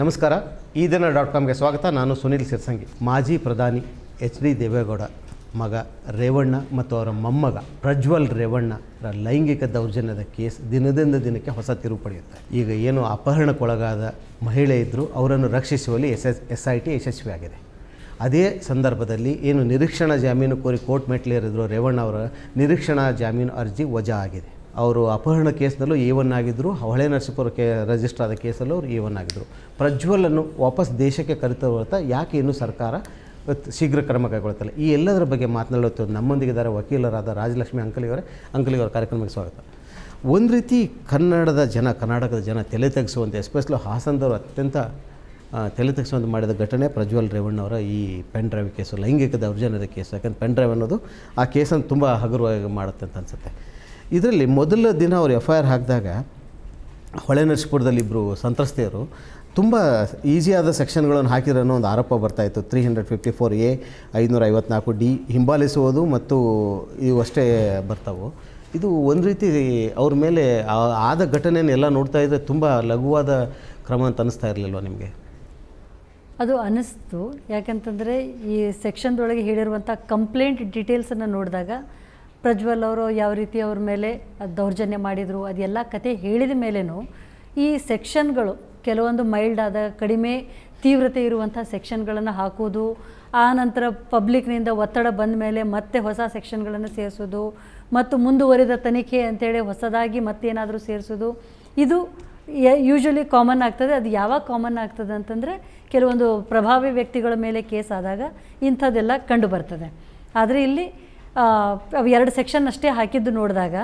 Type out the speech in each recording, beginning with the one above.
ನಮಸ್ಕಾರ. ಈ ದಿನ ಡಾಟ್ ಕಾಮ್ಗೆ ಸ್ವಾಗತ. ನಾನು ಸುನಿಲ್ ಸಿರ್ಸಂಗಿ. ಮಾಜಿ ಪ್ರಧಾನಿ ಎಚ್ ಡಿ ದೇವೇಗೌಡ ಮಗ ರೇವಣ್ಣ ಮತ್ತು ಅವರ ಮೊಮ್ಮಗ ಪ್ರಜ್ವಲ್ ರೇವಣ್ಣರ ಲೈಂಗಿಕ ದೌರ್ಜನ್ಯದ ಕೇಸ್ ದಿನದಿಂದ ದಿನಕ್ಕೆ ಹೊಸ ತಿರುವು ಪಡೆಯುತ್ತೆ. ಈಗ ಏನು ಅಪಹರಣಕ್ಕೊಳಗಾದ ಮಹಿಳೆ ಇದ್ದರು ಅವರನ್ನು ರಕ್ಷಿಸುವಲ್ಲಿ S S S I T ಯಶಸ್ವಿಯಾಗಿದೆ. ಅದೇ ಸಂದರ್ಭದಲ್ಲಿ ಏನು ನಿರೀಕ್ಷಣಾ ಜಾಮೀನು ಕೋರಿ ಕೋರ್ಟ್ ಮೆಟ್ಲೇರಿದ್ರು ರೇವಣ್ಣ ಅವರ ನಿರೀಕ್ಷಣಾ ಜಾಮೀನು ಅರ್ಜಿ ವಜಾ ಆಗಿದೆ. ಅವರು ಅಪಹರಣ ಕೇಸ್ನಲ್ಲೂ ಎ ಒನ್ ಆಗಿದ್ದರು ಹೊಳೆ ನರಸೀಪುರ ಕೇ, ರಿಜಿಸ್ಟರ್ ಆದ ಕೇಸಲ್ಲೂ ಅವರು ಎ ಒನ್ ಆಗಿದ್ದರು ಪ್ರಜ್ವಲನ್ನು ವಾಪಸ್ ದೇಶಕ್ಕೆ ಕರೆತರುವಂಥ ಯಾಕೆ ಇನ್ನೂ ಸರ್ಕಾರ ಶೀಘ್ರ ಕ್ರಮ ಕೈಗೊಳ್ಳುತ್ತಲ್ಲ? ಈ ಎಲ್ಲದರ ಬಗ್ಗೆ ಮಾತನಾಡುತ್ತೆ ನಮ್ಮೊಂದಿಗಿದ್ದಾರೆ ವಕೀಲರಾದ ರಾಜಲಕ್ಷ್ಮಿ ಅಂಕಲಿಯವರೇ ಅಂಕಲಿಯವರ ಕಾರ್ಯಕ್ರಮಕ್ಕೆ ಸ್ವಾಗತ. ಒಂದು ರೀತಿ ಕನ್ನಡದ ಜನ, ಕರ್ನಾಟಕದ ಜನ ತಲೆ ತೆಗೆಸುವಂತೆ ಎಸ್ಪೆಷಲಿ ಹಾಸನದವರು ಅತ್ಯಂತ ತಲೆ ತೆಗೆಸುವಂತೆ ಮಾಡಿದ ಘಟನೆ ಪ್ರಜ್ವಲ್ ರೇವಣ್ಣವರ ಈ ಪೆನ್ ಡ್ರೈವ್ ಕೇಸು, ಲೈಂಗಿಕ ದೌರ್ಜನ್ಯದ ಕೇಸು. ಯಾಕಂದರೆ ಪೆನ್ ಡ್ರೈವ್ ಅನ್ನೋದು ಆ ಕೇಸನ್ನು ತುಂಬ ಹಗುರವಾಗಿ ಮಾಡುತ್ತೆ ಅಂತ ಅನಿಸುತ್ತೆ. ಇದರಲ್ಲಿ ಮೊದಲ ದಿನ ಅವರು ಎಫ್ ಐ ಆರ್ ಹಾಕಿದಾಗ ಹೊಳೆ ನರಸೀಪುರದಲ್ಲಿ ಇಬ್ಬರು ಸಂತ್ರಸ್ತೆಯರು ತುಂಬ ಈಸಿಯಾದ ಸೆಕ್ಷನ್ಗಳನ್ನು ಅನ್ನೋ ಒಂದು ಆರೋಪ ಬರ್ತಾಯಿತ್ತು three hundred fifty four A ಐದುನೂರ ಐವತ್ನಾಲ್ಕು ಡಿ ಹಿಂಬಾಲಿಸುವುದು ಮತ್ತು ಇವು ಅಷ್ಟೇ ಬರ್ತಾವೆ. ಇದು ಒಂದು ರೀತಿ ಅವ್ರ ಮೇಲೆ ಆದ ಆದ ಘಟನೆಯನ್ನೆಲ್ಲ ನೋಡ್ತಾ ಇದ್ದರೆ ತುಂಬ ಲಘುವಾದ ಕ್ರಮ ಅಂತ ಅನ್ನಿಸ್ತಾ ಇರಲಿಲ್ವ ನಿಮಗೆ? ಅದು ಅನ್ನಿಸ್ತು ಯಾಕಂತಂದರೆ ಈ ಸೆಕ್ಷನ್ದೊಳಗೆ ಹೇಳಿರುವಂಥ ಕಂಪ್ಲೇಂಟ್ ಡೀಟೇಲ್ಸನ್ನು ನೋಡಿದಾಗ ಪ್ರಜ್ವಲ್ ಅವರು ಯಾವ ರೀತಿ ಅವ್ರ ಮೇಲೆ ದೌರ್ಜನ್ಯ ಮಾಡಿದರು, ಅದೆಲ್ಲ ಕತೆ ಹೇಳಿದ ಮೇಲೇನು ಈ ಸೆಕ್ಷನ್ಗಳು ಕೆಲವೊಂದು ಮೈಲ್ಡ್ ಆದ ಕಡಿಮೆ ತೀವ್ರತೆ ಇರುವಂಥ ಸೆಕ್ಷನ್ಗಳನ್ನು ಹಾಕೋದು ಆ ನಂತರ ಪಬ್ಲಿಕ್ನಿಂದ ಒತ್ತಡ ಬಂದ ಮೇಲೆ ಮತ್ತೆ ಹೊಸ ಸೆಕ್ಷನ್ಗಳನ್ನು ಸೇರಿಸೋದು ಮತ್ತು ಮುಂದುವರಿದ ತನಿಖೆ ಅಂತೇಳಿ ಹೊಸದಾಗಿ ಮತ್ತೇನಾದರೂ ಸೇರಿಸೋದು ಇದು ಯೂಶ್ವಲಿ ಕಾಮನ್ ಆಗ್ತದೆ. ಅದು ಯಾವಾಗ ಕಾಮನ್ ಆಗ್ತದೆ ಅಂತಂದರೆ ಕೆಲವೊಂದು ಪ್ರಭಾವಿ ವ್ಯಕ್ತಿಗಳ ಮೇಲೆ ಕೇಸ್ ಆದಾಗ ಇಂಥದ್ದೆಲ್ಲ ಕಂಡು ಬರ್ತದೆ. ಆದರೆ ಇಲ್ಲಿ ಎರಡು ಸೆಕ್ಷನ್ ಅಷ್ಟೇ ಹಾಕಿದ್ದು ನೋಡಿದಾಗ,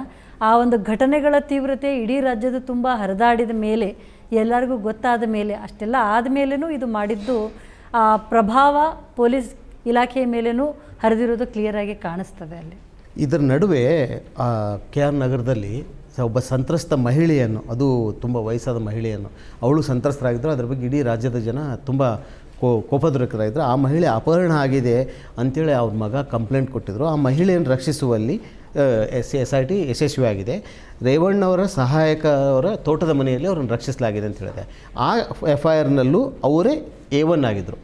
ಆ ಒಂದು ಘಟನೆಗಳ ತೀವ್ರತೆ ಇಡೀ ರಾಜ್ಯದ ತುಂಬ ಹರಿದಾಡಿದ ಮೇಲೆ, ಎಲ್ಲರಿಗೂ ಗೊತ್ತಾದ ಮೇಲೆ, ಅಷ್ಟೆಲ್ಲ ಆದಮೇಲೂ ಇದು ಮಾಡಿದ್ದು, ಆ, ಪ್ರಭಾವ ಪೊಲೀಸ್ ಇಲಾಖೆಯ ಮೇಲೇನೂ ಹರಿದಿರೋದು ಕ್ಲಿಯರಾಗಿ ಕಾಣಿಸ್ತದೆ ಅಲ್ಲಿ. ಇದರ ನಡುವೆ ಕೆ ಆರ್ ನಗರದಲ್ಲಿ ಒಬ್ಬ ಸಂತ್ರಸ್ತ ಮಹಿಳೆಯನ್ನು, ಅದು ತುಂಬ ವಯಸ್ಸಾದ ಮಹಿಳೆಯನ್ನು, ಅವಳು ಸಂತ್ರಸ್ತರಾಗಿದ್ದರು, ಅದರ ಬಗ್ಗೆ ಇಡೀ ರಾಜ್ಯದ ಜನ ತುಂಬ ಕೋ ಇದ್ದರೆ ಆ ಮಹಿಳೆ ಅಪಹರಣ ಆಗಿದೆ ಅಂತೇಳಿ ಅವ್ರ ಮಗ ಕಂಪ್ಲೇಂಟ್ ಕೊಟ್ಟಿದ್ದರು ಆ ಮಹಿಳೆಯನ್ನು ರಕ್ಷಿಸುವಲ್ಲಿ ಎಸ್ ಎಸ್ ಐ ಟಿ ಯಶಸ್ವಿಯಾಗಿದೆ. ರೇವಣ್ಣವರ ಸಹಾಯಕ ಅವರ ತೋಟದ ಮನೆಯಲ್ಲಿ ಅವರನ್ನು ರಕ್ಷಿಸಲಾಗಿದೆ ಅಂತ ಹೇಳಿದೆ. ಆ ಎಫ್ ಐ ಆರ್ನಲ್ಲೂ ಅವರೇ ಎ ಒನ್ ಆಗಿದ್ದರು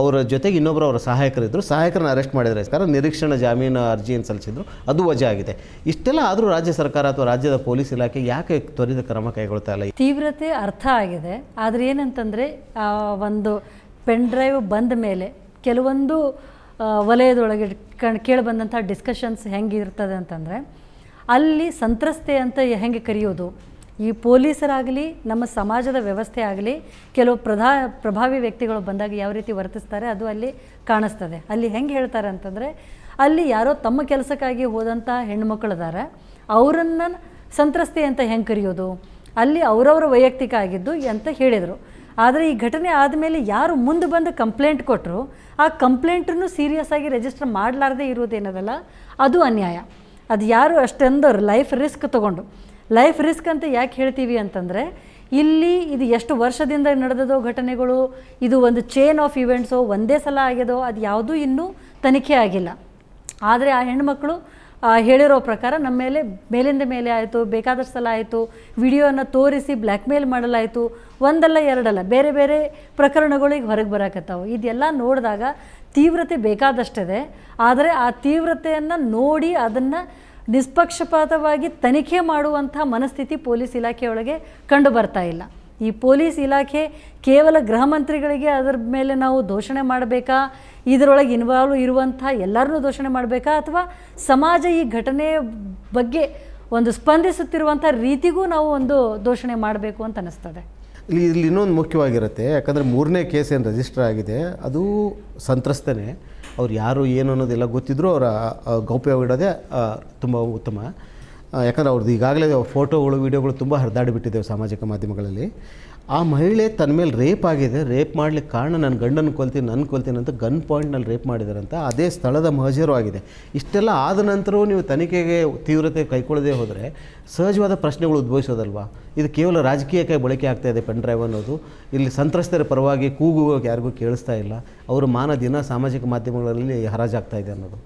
ಅವರ ಜೊತೆಗೆ ಇನ್ನೊಬ್ಬರು ಅವರ ಸಹಾಯಕರಿದ್ದರು ಸಹಾಯಕರನ್ನ ಅರೆಸ್ಟ್ ಮಾಡಿದರೆ ಸರ್ಕಾರ ನಿರೀಕ್ಷಣಾ ಜಾಮೀನು ಅರ್ಜಿಯನ್ನು ಸಲ್ಲಿಸಿದ್ರು. ಅದು ವಜಾ ಆಗಿದೆ. ಇಷ್ಟೆಲ್ಲ ಆದರೂ ರಾಜ್ಯ ಸರ್ಕಾರ ಅಥವಾ ರಾಜ್ಯದ ಪೊಲೀಸ್ ಇಲಾಖೆ ಯಾಕೆ ತ್ವರಿತ ಕ್ರಮ ಕೈಗೊಳ್ತಾ ಇಲ್ಲ? ತೀವ್ರತೆ ಅರ್ಥ ಆಗಿದೆ. ಆದರೆ ಏನಂತಂದರೆ ಒಂದು ಪೆನ್ ಡ್ರೈವ್ ಬಂದ ಮೇಲೆ ಕೆಲವೊಂದು ವಲಯದೊಳಗೆ ಕಣ್ ಕೇಳಿ ಬಂದಂಥ ಡಿಸ್ಕಷನ್ಸ್ ಹೆಂಗಿರ್ತದೆ ಅಂತಂದರೆ, ಅಲ್ಲಿ ಸಂತ್ರಸ್ತೆ ಅಂತ ಹೆಂಗೆ ಕರೆಯೋದು? ಈ ಪೊಲೀಸರಾಗಲಿ, ನಮ್ಮ ಸಮಾಜದ ವ್ಯವಸ್ಥೆ ಆಗಲಿ, ಕೆಲವು ಪ್ರಧಾ, ಪ್ರಭಾವಿ ವ್ಯಕ್ತಿಗಳು ಬಂದಾಗ ಯಾವ ರೀತಿ ವರ್ತಿಸ್ತಾರೆ ಅದು ಅಲ್ಲಿ ಕಾಣಿಸ್ತದೆ. ಅಲ್ಲಿ ಹೆಂಗೆ ಹೇಳ್ತಾರೆ ಅಂತಂದರೆ, ಅಲ್ಲಿ ಯಾರೋ ತಮ್ಮ ಕೆಲಸಕ್ಕಾಗಿ ಹೋದಂಥ ಹೆಣ್ಮಕ್ಳಿದ್ದಾರೆ ಅವರನ್ನು ಸಂತ್ರಸ್ತೆ ಅಂತ ಹೆಂಗೆ ಕರೆಯೋದು? ಅಲ್ಲಿ ಅವರವರ ವೈಯಕ್ತಿಕ ಆಗಿದ್ದು ಅಂತ ಹೇಳಿದರು. ಆದರೆ ಈ ಘಟನೆ ಆದಮೇಲೆ ಯಾರು ಮುಂದೆ ಬಂದು ಕಂಪ್ಲೇಂಟ್ ಕೊಟ್ಟರು ಆ ಕಂಪ್ಲೇಂಟನ್ನು ಸೀರಿಯಸ್ ಆಗಿ ರಿಜಿಸ್ಟರ್ ಮಾಡಲಾರ್ದೇ ಇರೋದೇನದಲ್ಲ ಅದು ಅನ್ಯಾಯ. ಅದು ಯಾರು ಅಷ್ಟೆಂದರು ಲೈಫ್ ರಿಸ್ಕ್ ತೊಗೊಂಡು. ಲೈಫ್ ರಿಸ್ಕ್ ಅಂತ ಯಾಕೆ ಹೇಳ್ತೀವಿ ಅಂತಂದರೆ, ಇಲ್ಲಿ ಇದು ಎಷ್ಟು ವರ್ಷದಿಂದ ನಡೆದದೋ ಘಟನೆಗಳು, ಇದು ಒಂದು ಚೇನ್ ಆಫ್ ಇವೆಂಟ್ಸೋ ಒಂದೇ ಸಲ ಆಗ್ಯದೋ, ಅದು ಯಾವುದೂ ಇನ್ನೂ ತನಿಖೆ ಆಗಿಲ್ಲ. ಆದರೆ ಆ ಹೆಣ್ಮಕ್ಳು ಹೇಳಿರೋ ಪ್ರಕಾರ ನಮ್ಮ ಮೇಲೆ, ಮೇಲಿಂದ ಮೇಲೆ ಆಯಿತು, ಬೇಕಾದಷ್ಟು ಸಲ ಆಯಿತು, ವಿಡಿಯೋನ ತೋರಿಸಿ ಬ್ಲ್ಯಾಕ್ ಮೇಲ್ ಮಾಡಲಾಯಿತು, ಒಂದಲ್ಲ ಎರಡಲ್ಲ, ಬೇರೆ ಬೇರೆ ಪ್ರಕರಣಗಳಿಗೆ ಹೊರಗೆ ಬರಾಕತ್ತಾವು. ಇದೆಲ್ಲ ನೋಡಿದಾಗ ತೀವ್ರತೆ ಬೇಕಾದಷ್ಟಿದೆ. ಆದರೆ ಆ ತೀವ್ರತೆಯನ್ನು ನೋಡಿ ಅದನ್ನು ನಿಷ್ಪಕ್ಷಪಾತವಾಗಿ ತನಿಖೆ ಮಾಡುವಂಥ ಮನಸ್ಥಿತಿ ಪೊಲೀಸ್ ಇಲಾಖೆಯೊಳಗೆ ಕಂಡು ಬರ್ತಾ ಇಲ್ಲ. ಈ ಪೊಲೀಸ್ ಇಲಾಖೆ ಕೇವಲ ಗೃಹ ಮಂತ್ರಿಗಳಿಗೆ ಅದರ ಮೇಲೆ ನಾವು ದೋಷಣೆ ಮಾಡಬೇಕಾ? ಇದರೊಳಗೆ ಇನ್ವಾಲ್ವ್ ಇರುವಂಥ ಎಲ್ಲರನ್ನೂ ದೋಷಣೆ ಮಾಡಬೇಕಾ? ಅಥವಾ ಸಮಾಜ ಈ ಘಟನೆ ಬಗ್ಗೆ ಒಂದು ಸ್ಪಂದಿಸುತ್ತಿರುವಂಥ ರೀತಿಗೂ ನಾವು ಒಂದು ದೋಷಣೆ ಮಾಡಬೇಕು ಅಂತ ಅನ್ನಿಸ್ತದೆ. ಇಲ್ಲಿ ಇಲ್ಲಿ ಇನ್ನೊಂದು ಮುಖ್ಯವಾಗಿರುತ್ತೆ. ಯಾಕಂದರೆ ಮೂರನೇ ಕೇಸ್ ಏನು ರಿಜಿಸ್ಟರ್ ಆಗಿದೆ, ಅದು ಸಂತ್ರಸ್ತನೇ. ಅವ್ರು ಯಾರು ಏನು ಅನ್ನೋದೆಲ್ಲ ಗೊತ್ತಿದ್ದರೂ ಅವರ ಗೌಪ್ಯವಿಡೋದೇ ತುಂಬ ಉತ್ತಮ. ಯಾಕಂದರೆ ಅವ್ರದ್ದು ಈಗಾಗಲೇ ಫೋಟೋಗಳು, ವೀಡಿಯೋಗಳು ತುಂಬ ಹರಿದಾಡಿಬಿಟ್ಟಿದ್ದೇವೆ ಸಾಮಾಜಿಕ ಮಾಧ್ಯಮಗಳಲ್ಲಿ. ಆ ಮಹಿಳೆ ತನ್ನ ಮೇಲೆ ರೇಪ್ ಆಗಿದೆ, ರೇಪ್ ಮಾಡ್ಲಿಕ್ಕೆ ಕಾರಣ ನನ್ನ ಗಂಡನ ಕೊಲ್ತೀನಿ ನನ್ನ ಕೊಲ್ತೀನಿ ಅಂತ ಗನ್ ಪಾಯಿಂಟ್ನಲ್ಲಿ ರೇಪ್ ಮಾಡಿದಾರಂತ ಅದೇ ಸ್ಥಳದ ಮಹಜರು ಆಗಿದೆ. ಇಷ್ಟೆಲ್ಲ ಆದ ನಂತರವೂ ನೀವು ತನಿಖೆಗೆ ತೀವ್ರತೆ ಕೈಕೊಳ್ಳದೆ ಹೋದರೆ ಸಹಜವಾದ ಪ್ರಶ್ನೆಗಳು ಉದ್ಭವಿಸೋದಲ್ವಾ? ಇದು ಕೇವಲ ರಾಜಕೀಯಕ್ಕೆ ಬಳಕೆ ಆಗ್ತಾ ಇದೆ ಪೆನ್ ಡ್ರೈವ್ ಅನ್ನೋದು. ಇಲ್ಲಿ ಸಂತ್ರಸ್ತರ ಪರವಾಗಿ ಕೂಗು ಯಾರಿಗೂ ಕೇಳಿಸ್ತಾ ಇಲ್ಲ. ಅವರು ಮಾನ ದಿನ ಸಾಮಾಜಿಕ ಮಾಧ್ಯಮಗಳಲ್ಲಿ ಹರಾಜಾಗ್ತಾ ಇದೆ ಅನ್ನೋದು.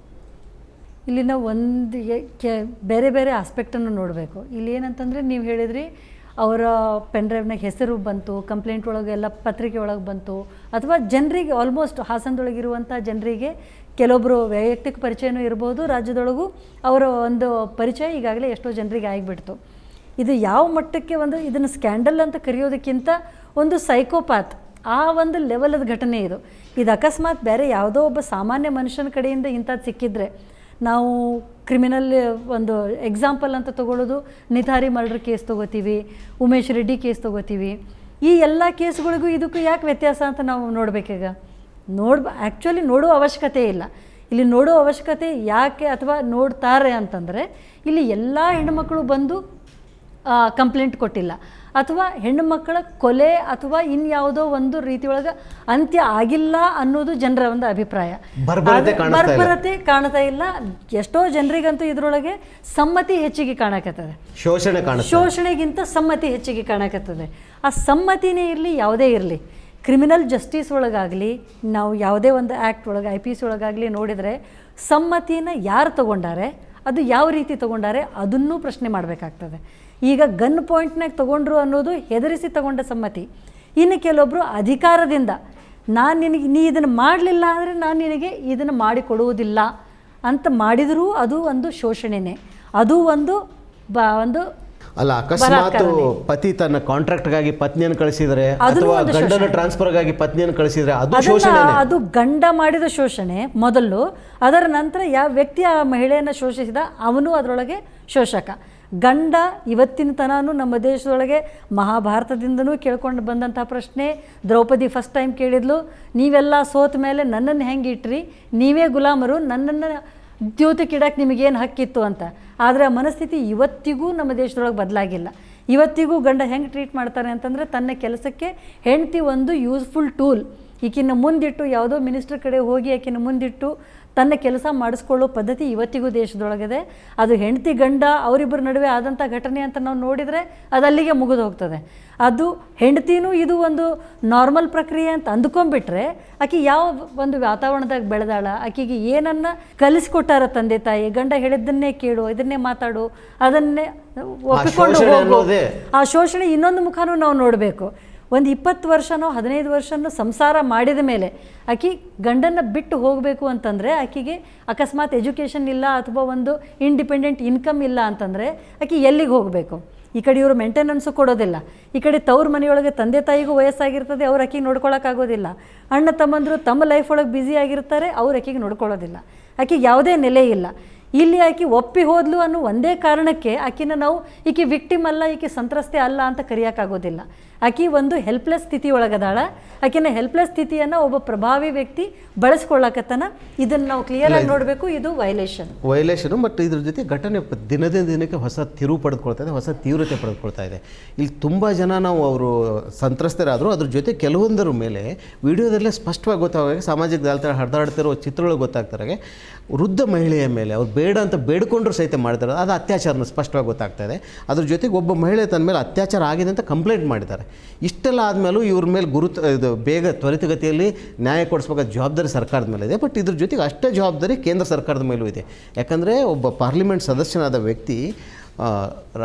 ಇಲ್ಲಿನ ಒಂದು ಎ- ಕೆ, ಬೇರೆ ಬೇರೆ ಆಸ್ಪೆಕ್ಟನ್ನು ನೋಡಬೇಕು. ಇಲ್ಲಿ ಏನಂತಂದರೆ ನೀವು ಹೇಳಿದ್ರಿ, ಅವರ ಪೆನ್ಡ್ರೈವ್ನಾಗ ಹೆಸರು ಬಂತು ಕಂಪ್ಲೇಂಟ್ ಒಳಗೆ ಎಲ್ಲ ಪತ್ರಿಕೆ ಒಳಗೆ ಬಂತು, ಅಥವಾ ಜನರಿಗೆ ಆಲ್ಮೋಸ್ಟ್ ಹಾಸನದೊಳಗಿರುವಂಥ ಜನರಿಗೆ ಕೆಲವೊಬ್ಬರು ವೈಯಕ್ತಿಕ ಪರಿಚಯನೂ ಇರ್ಬೋದು, ರಾಜ್ಯದೊಳಗೂ ಅವರ ಒಂದು ಪರಿಚಯ ಈಗಾಗಲೇ ಎಷ್ಟೋ ಜನರಿಗೆ ಆಗಿಬಿಡ್ತು. ಇದು ಯಾವ ಮಟ್ಟಕ್ಕೆ ಒಂದು ಇದನ್ನು ಸ್ಕ್ಯಾಂಡಲ್ ಅಂತ ಕರೆಯೋದಕ್ಕಿಂತ ಒಂದು ಸೈಕೋಪಾತ್ ಆ ಒಂದು ಲೆವೆಲದ ಘಟನೆ ಇದು. ಇದು ಅಕಸ್ಮಾತ್ ಬೇರೆ ಯಾವುದೋ ಒಬ್ಬ ಸಾಮಾನ್ಯ ಮನುಷ್ಯನ ಕಡೆಯಿಂದ ಇಂಥದ್ದು ಸಿಕ್ಕಿದ್ರೆ ನಾವು ಕ್ರಿಮಿನಲ್ ಒಂದು ಎಕ್ಸಾಂಪಲ್ ಅಂತ ತಗೊಳ್ಳೋದು ನಿಧಾರಿ ಮರ್ಡರ್ ಕೇಸ್ ತೊಗೋತೀವಿ, ಉಮೇಶ್ ರೆಡ್ಡಿ ಕೇಸ್ ತೊಗೋತೀವಿ. ಈ ಎಲ್ಲ ಕೇಸ್ಗಳಿಗೂ ಇದಕ್ಕೂ ಯಾಕೆ ವ್ಯತ್ಯಾಸ ಅಂತ ನಾವು ನೋಡಬೇಕೀಗ? ನೋಡ್ ಆ್ಯಕ್ಚುಲಿ ನೋಡೋ ಅವಶ್ಯಕತೆ ಇಲ್ಲ. ಇಲ್ಲಿ ನೋಡೋ ಅವಶ್ಯಕತೆ ಯಾಕೆ ಅಥವಾ ನೋಡ್ತಾರೆ ಅಂತಂದರೆ, ಇಲ್ಲಿ ಎಲ್ಲ ಹೆಣ್ಣುಮಕ್ಕಳು ಬಂದು ಕಂಪ್ಲೇಂಟ್ ಕೊಟ್ಟಿಲ್ಲ. ಅಥವಾ ಹೆಣ್ಣು ಮಕ್ಕಳ ಕೊಲೆ ಅಥವಾ ಇನ್ಯಾವುದೋ ಒಂದು ರೀತಿಯೊಳಗೆ ಅಂತ್ಯ ಆಗಿಲ್ಲ ಅನ್ನೋದು ಜನರ ಒಂದು ಅಭಿಪ್ರಾಯ. ಬರ್ಬರತೆ. ಕಾಣ್ತಾ ಇಲ್ಲ. ಎಷ್ಟೋ ಜನರಿಗಂತೂ ಇದರೊಳಗೆ ಸಮ್ಮತಿ ಹೆಚ್ಚಿಗೆ ಕಾಣಕತ್ತದೆ. ಶೋಷಣೆ ಶೋಷಣೆಗಿಂತ ಸಮ್ಮತಿ ಹೆಚ್ಚಿಗೆ ಕಾಣಕತ್ತದೆ. ಆ ಸಮ್ಮತಿನೇ ಇರಲಿ ಯಾವುದೇ ಇರಲಿ. ಕ್ರಿಮಿನಲ್ ಜಸ್ಟಿಸ್ ಒಳಗಾಗಲಿ ನಾವು ಯಾವುದೇ ಒಂದು ಆ್ಯಕ್ಟ್ ಒಳಗೆ ಐ ಪಿ ಸಿ ಒಳಗಾಗಲಿ ನೋಡಿದರೆ ಸಮ್ಮತಿನ ಯಾರು ತಗೊಂಡಾರೆ ಅದು ಯಾವ ರೀತಿ ತಗೊಂಡಾರೆ ಅದನ್ನೂ ಪ್ರಶ್ನೆ ಮಾಡಬೇಕಾಗ್ತದೆ. ಈಗ ಗನ್ ಪಾಯಿಂಟ್ನಾಗ ತಗೊಂಡ್ರು ಅನ್ನೋದು ಹೆದರಿಸಿ ತಗೊಂಡ ಸಮ್ಮತಿ. ಇನ್ನು ಕೆಲವೊಬ್ಬರು ಅಧಿಕಾರದಿಂದ ನಾನು ನಿನಗೆ ನೀ ಇದನ್ನು ಮಾಡಲಿಲ್ಲ ಅಂದರೆ ನಾನು ನಿನಗೆ ಇದನ್ನು ಮಾಡಿಕೊಡುವುದಿಲ್ಲ ಅಂತ ಮಾಡಿದರೂ ಅದು ಒಂದು ಶೋಷಣೆನೇ. ಅದು ಒಂದು ಬ ಒಂದು ಅಲ್ಲ ಅಕಸ್ಮಾತ್ ಪತಿ ತನ್ನ ಕಾಂಟ್ರಾಕ್ಟ್ಗಾಗಿ ಪತ್ನಿಯನ್ನು ಕಳಿಸಿದರೆ ಅಥವಾ ಗಂಡನ ಟ್ರಾನ್ಸ್ಫರ್ಗಾಗಿ ಪತ್ನಿಯನ್ನು ಕಳಿಸಿದ್ರೆ ಅದು ಶೋಷಣೆ ಅದು ಗಂಡ ಮಾಡಿದ ಶೋಷಣೆ ಮೊದಲು. ಅದರ ನಂತರ ಯಾವ ವ್ಯಕ್ತಿ ಆ ಮಹಿಳೆಯನ್ನು ಶೋಷಿಸಿದ ಅವನು ಅದರೊಳಗೆ ಶೋಷಕ. ಗಂಡ ಇವತ್ತಿನ ತನೂ ನಮ್ಮ ದೇಶದೊಳಗೆ ಮಹಾಭಾರತದಿಂದನೂ ಕೇಳ್ಕೊಂಡು ಬಂದಂಥ ಪ್ರಶ್ನೆ. ದ್ರೌಪದಿ ಫಸ್ಟ್ ಟೈಮ್ ಕೇಳಿದ್ಲು. ನೀವೆಲ್ಲ ಸೋತ ಮೇಲೆ ನನ್ನನ್ನು ಹೆಂಗೆ ಇಟ್ರಿ? ನೀವೇ ಗುಲಾಮರು, ನನ್ನನ್ನು ದ್ಯೋತಕ್ಕಿಡಕ್ಕೆ ನಿಮಗೇನು ಹಕ್ಕಿತ್ತು ಅಂತ. ಆದರೆ ಆ ಮನಸ್ಥಿತಿ ಇವತ್ತಿಗೂ ನಮ್ಮ ದೇಶದೊಳಗೆ ಬದಲಾಗಿಲ್ಲ. ಇವತ್ತಿಗೂ ಗಂಡ ಹೆಂಗೆ ಟ್ರೀಟ್ ಮಾಡ್ತಾರೆ ಅಂತಂದರೆ ತನ್ನ ಕೆಲಸಕ್ಕೆ ಹೆಂಡತಿ ಒಂದು ಯೂಸ್ಫುಲ್ ಟೂಲ್ ಈಕಿನ ಮುಂದಿಟ್ಟು ಯಾವುದೋ ಮಿನಿಸ್ಟರ್ ಕಡೆ ಹೋಗಿ ಆಕಿನ ಮುಂದಿಟ್ಟು ತನ್ನ ಕೆಲಸ ಮಾಡಿಸ್ಕೊಳ್ಳೋ ಪದ್ಧತಿ ಇವತ್ತಿಗೂ ದೇಶದೊಳಗಿದೆ. ಅದು ಹೆಂಡತಿ ಗಂಡ ಅವರಿಬ್ಬರ ನಡುವೆ ಆದಂಥ ಘಟನೆ ಅಂತ ನಾವು ನೋಡಿದರೆ ಅದು ಅಲ್ಲಿಗೆ ಮುಗಿದು ಹೋಗ್ತದೆ. ಅದು ಹೆಂಡತಿನೂ ಇದು ಒಂದು ನಾರ್ಮಲ್ ಪ್ರಕ್ರಿಯೆ ಅಂತ ಅಂದ್ಕೊಂಡ್ಬಿಟ್ರೆ ಆಕೆ ಯಾವ ಒಂದು ವಾತಾವರಣದಾಗ ಬೆಳೆದಾಳ ಆಕೆಗೆ ಏನನ್ನ ಕಲಿಸ್ಕೊಟ್ಟಾರ ತಂದೆ ತಾಯಿ ಗಂಡ ಹೇಳಿದ್ದನ್ನೇ ಕೇಳು ಇದನ್ನೇ ಮಾತಾಡು ಅದನ್ನೇ ಒಪ್ಪಿಕೊಂಡು ಹೋಗು. ಆ ಶೋಷಣೆ ಇನ್ನೊಂದು ಮುಖನೂ ನಾವು ನೋಡಬೇಕು. ಒಂದು ಇಪ್ಪತ್ತು ವರ್ಷನೋ ಹದಿನೈದು ವರ್ಷನೋ ಸಂಸಾರ ಮಾಡಿದ ಮೇಲೆ ಆಕೆ ಗಂಡನ್ನು ಬಿಟ್ಟು ಹೋಗಬೇಕು ಅಂತಂದರೆ ಆಕೆಗೆ ಅಕಸ್ಮಾತ್ ಎಜುಕೇಷನ್ ಇಲ್ಲ ಅಥವಾ ಒಂದು ಇಂಡಿಪೆಂಡೆಂಟ್ ಇನ್ಕಮ್ ಇಲ್ಲ ಅಂತಂದರೆ ಆಕೆ ಎಲ್ಲಿಗೆ ಹೋಗಬೇಕು? ಈ ಕಡೆ ಇವರು ಮೇಂಟೆನೆನ್ಸು ಕೊಡೋದಿಲ್ಲ. ಈ ಕಡೆ ತವ್ರ ಮನೆಯೊಳಗೆ ತಂದೆ ತಾಯಿಗೂ ವಯಸ್ಸಾಗಿರ್ತದೆ, ಅವ್ರು ಆಕೆಗೆ ನೋಡ್ಕೊಳಕ್ಕಾಗೋದಿಲ್ಲ. ಅಣ್ಣ ತಮ್ಮಂದರು ತಮ್ಮ ಲೈಫ್ ಒಳಗೆ ಬ್ಯುಸಿ ಆಗಿರ್ತಾರೆ, ಅವ್ರು ಆಕಿಗೆ ನೋಡ್ಕೊಳ್ಳೋದಿಲ್ಲ ಆಕೆಗೆ ಯಾವುದೇ ನೆಲೆ ಇಲ್ಲ. ಇಲ್ಲಿ ಆಕೆ ಒಪ್ಪಿ ಹೋದ್ಲು ಅನ್ನೋ ಒಂದೇ ಕಾರಣಕ್ಕೆ ಆಕಿನ ನಾವು ಈಕೆ ವಿಕ್ಟಿಮ್ ಅಲ್ಲ ಈಕೆ ಸಂತ್ರಸ್ತೆ ಅಲ್ಲ ಅಂತ ಕರೆಯೋಕ್ಕಾಗೋದಿಲ್ಲ. ಆಕೆ ಒಂದು ಹೆಲ್ಪ್ಲೆಸ್ ಸ್ಥಿತಿ ಒಳಗದಾಳ ಆಕಿನ ಹೆಲ್ಪ್ಲೆಸ್ ಸ್ಥಿತಿಯನ್ನು ಒಬ್ಬ ಪ್ರಭಾವಿ ವ್ಯಕ್ತಿ ಬಳಸ್ಕೊಳ್ಳಕತ್ತನ. ಇದನ್ನು ನಾವು ಕ್ಲಿಯರ್ ಆಗಿ ನೋಡಬೇಕು ಇದು ವೈಲೇಷನ್ ವೈಲೇಷನು ಬಟ್ ಇದ್ರ ಜೊತೆ ಘಟನೆ ದಿನದಿಂದ ದಿನಕ್ಕೆ ಹೊಸ ತಿರುವು ಪಡೆದುಕೊಳ್ತಾ ಇದೆ ಹೊಸ ತೀವ್ರತೆ ಪಡೆದುಕೊಳ್ತಾ ಇದೆ. ಇಲ್ಲಿ ತುಂಬ ಜನ ನಾವು ಅವರು ಸಂತ್ರಸ್ತರಾದರೂ ಅದ್ರ ಜೊತೆ ಕೆಲವೊಂದರ ಮೇಲೆ ವಿಡಿಯೋದಲ್ಲೇ ಸ್ಪಷ್ಟವಾಗಿ ಗೊತ್ತಾಗ ಸಾಮಾಜಿಕ ಜಾಲತಾಣ ಹರಿದಾಡ್ತಿರೋ ಚಿತ್ರಗಳು ಗೊತ್ತಾಗ್ತಾರೆ ವೃದ್ಧ ಮಹಿಳೆಯ ಮೇಲೆ ಅವ್ರು ಬೇಡ ಅಂತ ಬೇಡ್ಕೊಂಡ್ರು ಸಹಿತ ಮಾಡ್ತಾರೆ. ಅದು ಅತ್ಯಾಚಾರನ ಸ್ಪಷ್ಟವಾಗಿ ಗೊತ್ತಾಗ್ತಾ ಇದೆ. ಅದ್ರ ಜೊತೆಗೆ ಒಬ್ಬ ಮಹಿಳೆ ತನ್ನ ಮೇಲೆ ಅತ್ಯಾಚಾರ ಆಗಿದೆ ಅಂತ ಕಂಪ್ಲೇಂಟ್ ಮಾಡಿದ್ದಾರೆ. ಇಷ್ಟೆಲ್ಲ ಆದಮೇಲೂ ಇವ್ರ ಮೇಲೆ ಗುರುತ್ ಇದು ಬೇಗ ತ್ವರಿತಗತಿಯಲ್ಲಿ ನ್ಯಾಯ ಕೊಡಿಸ್ಬೇಕಾದ ಜವಾಬ್ದಾರಿ ಸರ್ಕಾರದ ಮೇಲೆ ಇದೆ. ಬಟ್ ಇದ್ರ ಜೊತೆಗೆ ಅಷ್ಟೇ ಜವಾಬ್ದಾರಿ ಕೇಂದ್ರ ಸರ್ಕಾರದ ಮೇಲೂ ಇದೆ. ಯಾಕಂದರೆ ಒಬ್ಬ ಪಾರ್ಲಿಮೆಂಟ್ ಸದಸ್ಯನಾದ ವ್ಯಕ್ತಿ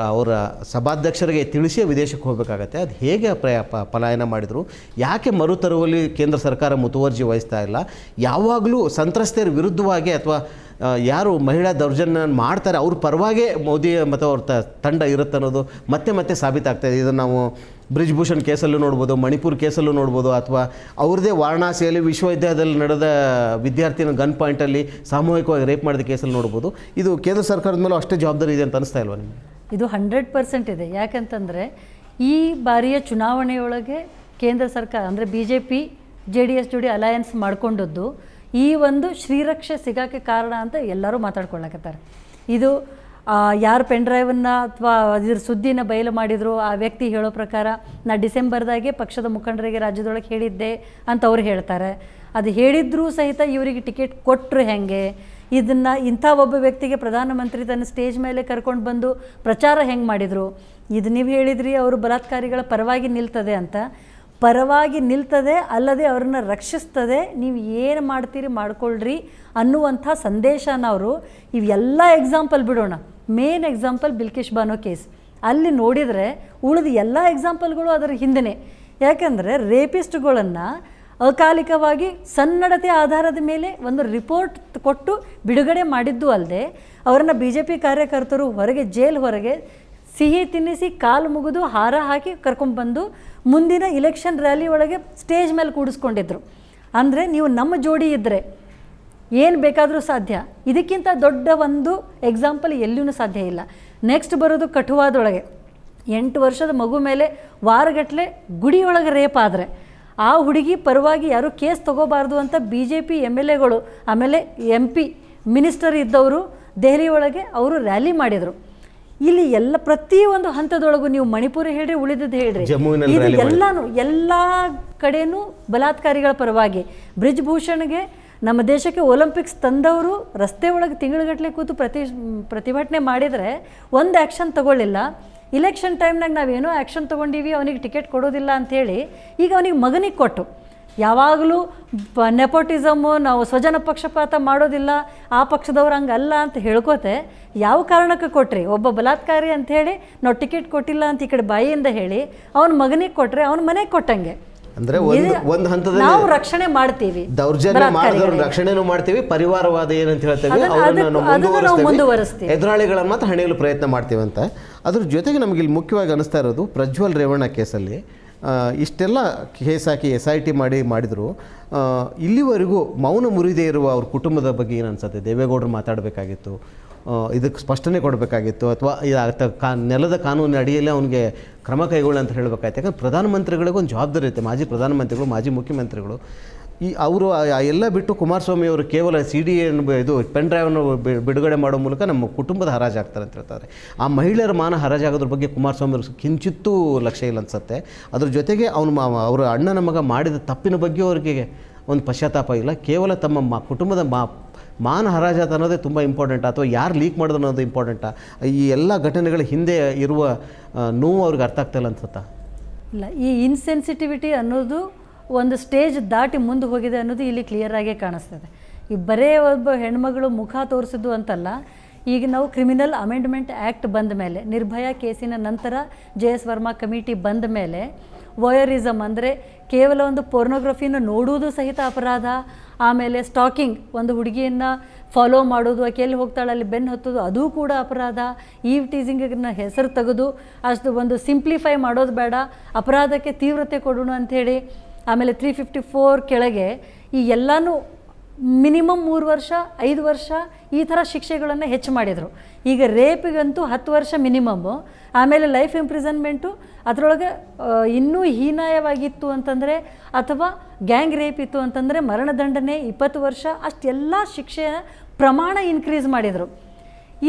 ಅವರ ಸಭಾಧ್ಯಕ್ಷರಿಗೆ ತಿಳಿಸಿ ವಿದೇಶಕ್ಕೆ ಹೋಗಬೇಕಾಗತ್ತೆ. ಅದು ಹೇಗೆ ಪ್ರಯ ಪ- ಪಲಾಯನ ಮಾಡಿದರು? ಯಾಕೆ ಮರುತರುವಲ್ಲಿ ಕೇಂದ್ರ ಸರ್ಕಾರ ಮುತುವರ್ಜಿ ವಹಿಸ್ತಾ ಇಲ್ಲ? ಯಾವಾಗಲೂ ಸಂತ್ರಸ್ತೆಯರ ವಿರುದ್ಧವಾಗಿ ಅಥವಾ ಯಾರು ಮಹಿಳಾ ದೌರ್ಜನ್ಯ ಮಾಡ್ತಾರೆ, ಅವ್ರ ಪರವಾಗೇ ಮೋದಿ ಮತ್ತು ಅವ್ರ ತಂಡ ಇರುತ್ತೆ ಅನ್ನೋದು ಮತ್ತೆ ಮತ್ತೆ ಸಾಬೀತಾಗ್ತಾಯಿದೆ ಇದನ್ನು ನಾವು ಬ್ರಿಜ್ಭೂಷಣ್ ಕೇಸಲ್ಲೂ ನೋಡ್ಬೋದು, ಮಣಿಪುರ್ ಕೇಸಲ್ಲೂ ನೋಡ್ಬೋದು, ಅಥವಾ ಅವ್ರದೇ ವಾರಣಾಸಿಯಲ್ಲಿ ವಿಶ್ವವಿದ್ಯಾಲಯದಲ್ಲಿ ನಡೆದ ವಿದ್ಯಾರ್ಥಿನ ಗನ್ ಪಾಯಿಂಟಲ್ಲಿ ಸಾಮೂಹಿಕವಾಗಿ ರೇಪ್ ಮಾಡಿದ ಕೇಸಲ್ಲಿ ನೋಡ್ಬೋದು. ಇದು ಕೇಂದ್ರ ಸರ್ಕಾರದ ಮೇಲೂ ಅಷ್ಟೇ ಜವಾಬ್ದಾರಿ ಇದೆ ಅಂತ ಅನಿಸ್ತಾ ಇಲ್ವಾ ನಿಮಗೆ? ಇದು ಹಂಡ್ರೆಡ್ ಪರ್ಸೆಂಟ್ ಇದೆ. ಯಾಕಂತಂದರೆ ಈ ಬಾರಿಯ ಚುನಾವಣೆಯೊಳಗೆ ಕೇಂದ್ರ ಸರ್ಕಾರ, ಅಂದರೆ B J P J D S ಜೋಡಿ ಅಲಯನ್ಸ್ ಮಾಡ್ಕೊಂಡದ್ದು ಈ ಒಂದು ಶ್ರೀರಕ್ಷೆ ಸಿಗೋಕ್ಕೆ ಕಾರಣ ಅಂತ ಎಲ್ಲರೂ ಮಾತಾಡ್ಕೊಳ್ಳಕತ್ತಾರೆ ಇದು ಯಾರು ಪೆನ್ ಡ್ರೈವನ್ನ ಅಥವಾ ಇದ್ರ ಸುದ್ದಿನ ಬಯಲು ಮಾಡಿದ್ರು, ಆ ವ್ಯಕ್ತಿ ಹೇಳೋ ಪ್ರಕಾರ ನಾ ಡಿಸೆಂಬರ್ದಾಗೆ ಪಕ್ಷದ ಮುಖಂಡರಿಗೆ ರಾಜ್ಯದೊಳಗೆ ಹೇಳಿದ್ದೆ ಅಂತ ಅವ್ರು ಹೇಳ್ತಾರೆ. ಅದು ಹೇಳಿದ್ರೂ ಸಹಿತ ಇವರಿಗೆ ಟಿಕೆಟ್ ಕೊಟ್ಟರು ಹೆಂಗೆ? ಇದನ್ನು ಇಂಥ ಒಬ್ಬ ವ್ಯಕ್ತಿಗೆ ಪ್ರಧಾನಮಂತ್ರಿ ತನ್ನ ಸ್ಟೇಜ್ ಮೇಲೆ ಕರ್ಕೊಂಡು ಬಂದು ಪ್ರಚಾರ ಹೆಂಗೆ ಮಾಡಿದರು? ಇದು ನೀವು ಹೇಳಿದ್ರಿ, ಅವರು ಬಲಾತ್ಕಾರಿಗಳ ಪರವಾಗಿ ನಿಲ್ತದೆ ಅಂತ. ಪರವಾಗಿ ನಿಲ್ತದೆ ಅಲ್ಲದೆ ಅವ್ರನ್ನ ರಕ್ಷಿಸ್ತದೆ. ನೀವು ಏನು ಮಾಡ್ತೀರಿ ಮಾಡ್ಕೊಳ್ರಿ ಅನ್ನುವಂಥ ಸಂದೇಶನ ಅವರು ಇವೆಲ್ಲ ಎಕ್ಸಾಂಪಲ್ ಬಿಡೋಣ. Main example Bilkis Bano case ಅಲ್ಲಿ ನೋಡಿದರೆ ಉಳಿದ ಎಲ್ಲ ಎಕ್ಸಾಂಪಲ್ಗಳು ಅದರ ಹಿಂದೆ ಯಾಕಂದರೆ ರೇಪಿಸ್ಟ್ಗಳನ್ನು ಅಕಾಲಿಕವಾಗಿ ಸನ್ನಡತೆ ಆಧಾರದ ಮೇಲೆ ಒಂದು ರಿಪೋರ್ಟ್ ಕೊಟ್ಟು ಬಿಡುಗಡೆ ಮಾಡಿದ್ದು ಅಲ್ಲದೆ, ಅವರನ್ನು ಬಿ ಜೆ ಪಿ ಕಾರ್ಯಕರ್ತರು ಹೊರಗೆ, ಜೈಲ್ ಹೊರಗೆ ಸಿಹಿ ತಿನ್ನಿಸಿ ಕಾಲು ಮುಗಿದು ಹಾರ ಹಾಕಿ ಕರ್ಕೊಂಡ್ಬಂದು ಮುಂದಿನ ಇಲೆಕ್ಷನ್ ರ್ಯಾಲಿ ಒಳಗೆ ಸ್ಟೇಜ್ ಮೇಲೆ ಕೂಡಿಸ್ಕೊಂಡಿದ್ರು. ಅಂದರೆ ನೀವು ನಮ್ಮ ಜೋಡಿ ಇದ್ದರೆ ಏನು ಬೇಕಾದರೂ ಸಾಧ್ಯ. ಇದಕ್ಕಿಂತ ದೊಡ್ಡ ಒಂದು ಎಕ್ಸಾಂಪಲ್ ಎಲ್ಲಿಯೂ ಸಾಧ್ಯ ಇಲ್ಲ. ನೆಕ್ಸ್ಟ್ ಬರೋದು ಕಠುವಾದೊಳಗೆ ಎಂಟು ವರ್ಷದ ಮಗು ಮೇಲೆ ವಾರಗಟ್ಟಲೆ ಗುಡಿಯೊಳಗೆ ರೇಪ್ ಆದರೆ ಆ ಹುಡುಗಿ ಪರವಾಗಿ ಯಾರೂ ಕೇಸ್ ತಗೋಬಾರ್ದು ಅಂತ B J P M L ಎಗಳು ಆಮೇಲೆ ಎಂ ಪಿ ಮಿನಿಸ್ಟರ್ ಇದ್ದವರು ದೆಹಲಿ ಒಳಗೆ ಅವರು ರ್ಯಾಲಿ ಮಾಡಿದರು. ಇಲ್ಲಿ ಎಲ್ಲ ಪ್ರತಿಯೊಂದು ಹಂತದೊಳಗೂ ನೀವು ಮಣಿಪುರ ಹೇಳ್ರಿ ಉಳಿದದ್ದು ಹೇಳ್ರಿ. ಇದು ಎಲ್ಲಾನು ಎಲ್ಲ ಕಡೆನೂ ಬಲಾತ್ಕಾರಿಗಳ ಪರವಾಗಿ. ಬ್ರಿಜ್ ಭೂಷಣ್ಗೆ ನಮ್ಮ ದೇಶಕ್ಕೆ ಒಲಿಂಪಿಕ್ಸ್ ತಂದವರು ರಸ್ತೆ ಒಳಗೆ ತಿಂಗಳುಗಟ್ಟಲೆ ಕೂತು ಪ್ರತಿ ಪ್ರತಿಭಟನೆ ಮಾಡಿದರೆ ಒಂದು ಆ್ಯಕ್ಷನ್ ತಗೊಳ್ಳಿಲ್ಲ. ಇಲೆಕ್ಷನ್ ಟೈಮ್ನಾಗ ನಾವೇನೋ ಆ್ಯಕ್ಷನ್ ತೊಗೊಂಡೀವಿ ಅವನಿಗೆ ಟಿಕೆಟ್ ಕೊಡೋದಿಲ್ಲ ಅಂಥೇಳಿ ಈಗ ಅವನಿಗೆ ಮಗನಿಗೆ ಕೊಟ್ಟು. ಯಾವಾಗಲೂ ನೆಪೋಟಿಸಮು ನಾವು ಸ್ವಜನ ಪಕ್ಷಪಾತ ಮಾಡೋದಿಲ್ಲ ಆ ಪಕ್ಷದವ್ರು ಹಂಗಲ್ಲ ಅಂತ ಹೇಳ್ಕೋತೆ. ಯಾವ ಕಾರಣಕ್ಕೆ ಕೊಟ್ರಿ? ಒಬ್ಬ ಬಲಾತ್ಕಾರಿ ಅಂಥೇಳಿ ನಾವು ಟಿಕೆಟ್ ಕೊಟ್ಟಿಲ್ಲ ಅಂತ ಈ ಕಡೆ ಬಾಯಿಯಿಂದ ಹೇಳಿ ಅವನ ಮಗನಿಗೆ ಕೊಟ್ಟರೆ ಅವನ ಮನೆಗೆ ಕೊಟ್ಟಂಗೆ. ಅಂದ್ರೆ ಒಂದು ಹಂತದಲ್ಲಿ ನಾವು ರಕ್ಷಣೆ ಮಾಡ್ತೀವಿ ದೌರ್ಜನ್ಯ ಮಾಡಿದವ್ರ. ರಕ್ಷಣೆನೂ ಮಾಡ್ತೀವಿ ಪರಿವಾರವಾದ ಏನಂತ ಹೇಳ್ತೇವೆ ಅವರನ್ನ ಮುಂದುವರಿಸ್ತೀವಿ. ಎದುರಾಳಿಗಳನ್ನ ಮಾತ್ರ ಹಣೆಯಲು ಪ್ರಯತ್ನ ಮಾಡ್ತೀವಿ ಅಂತ. ಅದ್ರ ಜೊತೆಗೆ ನಮಗೆ ಇಲ್ಲಿ ಮುಖ್ಯವಾಗಿ ಅನಿಸ್ತಾ ಇರೋದು ಪ್ರಜ್ವಲ್ ರೇವಣ್ಣ ಕೇಸಲ್ಲಿ ಇಷ್ಟೆಲ್ಲ ಕೇಸ್ ಹಾಕಿ ಎಸ್ ಐ ಟಿ ಮಾಡಿ ಮಾಡಿದರು. ಇಲ್ಲಿವರೆಗೂ ಮೌನ ಮುರಿದೇ ಇರುವ ಅವ್ರ ಕುಟುಂಬದ ಬಗ್ಗೆ ಏನು ಅನಿಸುತ್ತೆ? ದೇವೇಗೌಡರು ಮಾತಾಡಬೇಕಾಗಿತ್ತು. ಇದಕ್ಕೆ ಸ್ಪಷ್ಟನೆ ಕೊಡಬೇಕಾಗಿತ್ತು ಅಥವಾ ಕಾ, ನೆಲದ ಕಾನೂನಿನ ಅಡಿಯಲ್ಲಿ ಅವನಿಗೆ ಕ್ರಮ ಕೈಗೊಳ್ಳಿ ಅಂತ ಹೇಳಬೇಕಾಯ್ತು. ಯಾಕಂದ್ರೆ ಪ್ರಧಾನಮಂತ್ರಿಗಳಿಗೂ ಒಂದು ಜವಾಬ್ದಾರಿ ಇರುತ್ತೆ. ಮಾಜಿ ಪ್ರಧಾನಮಂತ್ರಿಗಳು, ಮಾಜಿ ಮುಖ್ಯಮಂತ್ರಿಗಳು. ಈ ಅವರು ಎಲ್ಲ ಬಿಟ್ಟು ಕುಮಾರಸ್ವಾಮಿ ಅವರು ಕೇವಲ ಸಿ ಡಿ ಇದು ಪೆನ್ ಡ್ರೈವನ್ನು ಬಿಡುಗಡೆ ಮಾಡೋ ಮೂಲಕ ನಮ್ಮ ಕುಟುಂಬದ ಹರಾಜಾಗ್ತಾರೆ ಅಂತ ಹೇಳ್ತಾರೆ. ಆ ಮಹಿಳೆಯರ ಮಾನ ಹರಾಜಾಗೋದ್ರ ಬಗ್ಗೆ ಕುಮಾರಸ್ವಾಮಿ ಅವರು ಕಿಂಚಿತ್ತೂ ಲಕ್ಷ್ಯ ಇಲ್ಲ ಅನ್ಸುತ್ತೆ. ಅದ್ರ ಜೊತೆಗೆ ಅವನು ಅವರ ಅಣ್ಣನ ಮಗ ಮಾಡಿದ ತಪ್ಪಿನ ಬಗ್ಗೆ ಅವರಿಗೆ ಒಂದು ಪಶ್ಚಾತ್ತಾಪ ಇಲ್ಲ. ಕೇವಲ ತಮ್ಮ ಮ ಕುಟುಂಬದ ಮಾ ಮಾನ ಹರಾಜಾತ ಅನ್ನೋದೇ ತುಂಬ ಇಂಪಾರ್ಟೆಂಟ್ ಅಥವಾ ಯಾರು ಲೀಕ್ ಮಾಡೋದು ಅನ್ನೋದು ಇಂಪಾರ್ಟೆಂಟಾ ಈ ಎಲ್ಲ ಘಟನೆಗಳ ಹಿಂದೆ ಇರುವ ನೋವು ಅವ್ರಿಗೆ ಅರ್ಥ ಆಗ್ತಾ ಇಲ್ಲ ಅನ್ಸುತ್ತಾ? ಇಲ್ಲ, ಈ ಇನ್ಸೆನ್ಸಿಟಿವಿಟಿ ಅನ್ನೋದು ಒಂದು ಸ್ಟೇಜ್ ದಾಟಿ ಮುಂದೆ ಹೋಗಿದೆ ಅನ್ನೋದು ಇಲ್ಲಿ ಕ್ಲಿಯರ್ ಆಗೇ ಕಾಣಿಸ್ತದೆ. ಈ ಬರೇ ಒಬ್ಬ ಹೆಣ್ಮಗಳು ಮುಖ ತೋರಿಸಿದ್ದು ಅಂತಲ್ಲ, ಈಗ ನಾವು ಕ್ರಿಮಿನಲ್ ಅಮೆಂಡ್ಮೆಂಟ್ ಆ್ಯಕ್ಟ್ ಬಂದ ಮೇಲೆ, ನಿರ್ಭಯ ಕೇಸಿನ ನಂತರ ಜೆ ಎಸ್ ವರ್ಮಾ ಕಮಿಟಿ ಬಂದ ಮೇಲೆ ವಯರಿಸಮ್ ಅಂದರೆ ಕೇವಲ ಒಂದು ಪೋರ್ನೋಗ್ರಫಿನ ನೋಡುವುದು ಸಹಿತ ಅಪರಾಧ, ಆಮೇಲೆ ಸ್ಟಾಕಿಂಗ್ ಒಂದು ಹುಡುಗಿಯನ್ನು ಫಾಲೋ ಮಾಡೋದು, ಆಕೆ ಎಲ್ಲಿ ಹೋಗ್ತಾಳೆ, ಅಲ್ಲಿ ಬೆನ್ನು ಹತ್ತೋದು, ಅದೂ ಕೂಡ ಅಪರಾಧ. ಈವ್ ಟೀಸಿಂಗಿನ ಹೆಸರು ತೆಗೆದು ಅಷ್ಟು ಒಂದು ಸಿಂಪ್ಲಿಫೈ ಮಾಡೋದು ಬೇಡ, ಅಪರಾಧಕ್ಕೆ ತೀವ್ರತೆ ಕೊಡೋಣ ಅಂಥೇಳಿ ಆಮೇಲೆ ತ್ರೀ ಫಿಫ್ಟಿ ಫೋರ್ ಕೆಳಗೆ ಈ ಎಲ್ಲನೂ ಮಿನಿಮಮ್ ಮೂರು ವರ್ಷ, ಐದು ವರ್ಷ ಈ ಥರ ಶಿಕ್ಷೆಗಳನ್ನು ಹೆಚ್ಚು ಮಾಡಿದರು. ಈಗ ರೇಪಿಗಂತೂ ಹತ್ತು ವರ್ಷ ಮಿನಿಮಮ್ಮು ಆಮೇಲೆ ಲೈಫ್ ಇಂಪ್ರಿಸನ್ಮೆಂಟು, ಅದರೊಳಗೆ ಇನ್ನೂ ಹೀನಾಯವಾಗಿತ್ತು ಅಂತಂದರೆ, ಅಥವಾ ಗ್ಯಾಂಗ್ ರೇಪ್ ಇತ್ತು ಅಂತಂದರೆ ಮರಣದಂಡನೆ ಇಪ್ಪತ್ತು ವರ್ಷ, ಅಷ್ಟೆಲ್ಲ ಶಿಕ್ಷೆಯ ಪ್ರಮಾಣ ಇನ್ಕ್ರೀಸ್ ಮಾಡಿದರು.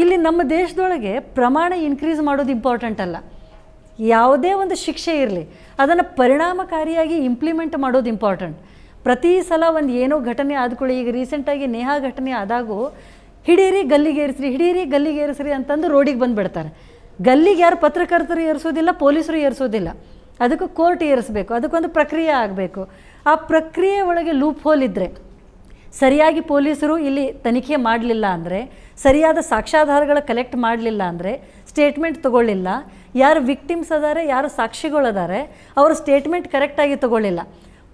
ಇಲ್ಲಿ ನಮ್ಮ ದೇಶದೊಳಗೆ ಪ್ರಮಾಣ ಇನ್ಕ್ರೀಸ್ ಮಾಡೋದು ಇಂಪಾರ್ಟೆಂಟ್ ಅಲ್ಲ. ಯಾವುದೇ ಒಂದು ಶಿಕ್ಷೆ ಇರಲಿ, ಅದನ್ನು ಪರಿಣಾಮಕಾರಿಯಾಗಿ ಇಂಪ್ಲಿಮೆಂಟ್ ಮಾಡೋದು ಇಂಪಾರ್ಟೆಂಟ್ ಪ್ರತಿ ಸಲ ಒಂದು ಏನೋ ಘಟನೆ ಆದ್ಕೊಳ್ಳಿ, ಈಗ ರೀಸೆಂಟಾಗಿ ನೇಹಾ ಘಟನೆ ಆದಾಗೂ ಹಿಡೀರಿ ಗಲ್ಲಿಗೇರಿಸ್ರಿ ಹಿಡೀರಿ ಗಲ್ಲಿಗೇರಿಸ್ರಿ ಅಂತಂದು ರೋಡಿಗೆ ಬಂದುಬಿಡ್ತಾರೆ. ಗಲ್ಲಿಗೆ ಯಾರು ಪತ್ರಕರ್ತರು ಏರಿಸೋದಿಲ್ಲ, ಪೊಲೀಸರು ಏರಿಸೋದಿಲ್ಲ. ಅದಕ್ಕೆ ಕೋರ್ಟ್ ಏರಿಸಬೇಕು, ಅದಕ್ಕೊಂದು ಪ್ರಕ್ರಿಯೆ ಆಗಬೇಕು. ಆ ಪ್ರಕ್ರಿಯೆ ಒಳಗೆ ಲೂಪ್ ಹೋಲ್ ಇದ್ದರೆ ಸರಿಯಾಗಿ ಪೊಲೀಸರು ಇಲ್ಲಿ ತನಿಖೆ ಮಾಡಲಿಲ್ಲ ಅಂದರೆ, ಸರಿಯಾದ ಸಾಕ್ಷ್ಯಾಧಾರಗಳ ಕಲೆಕ್ಟ್ ಮಾಡಲಿಲ್ಲ ಅಂದರೆ ಸ್ಟೇಟ್ಮೆಂಟ್ ತಗೊಳ್ಳಿಲ್ಲ. ಯಾರು ವಿಕ್ಟಿಮ್ಸ್ ಅದಾರೆ, ಯಾರು ಸಾಕ್ಷಿಗಳದಾರೆ, ಅವರ ಸ್ಟೇಟ್ಮೆಂಟ್ ಕರೆಕ್ಟಾಗಿ ತಗೊಳ್ಳಿಲ್ಲ.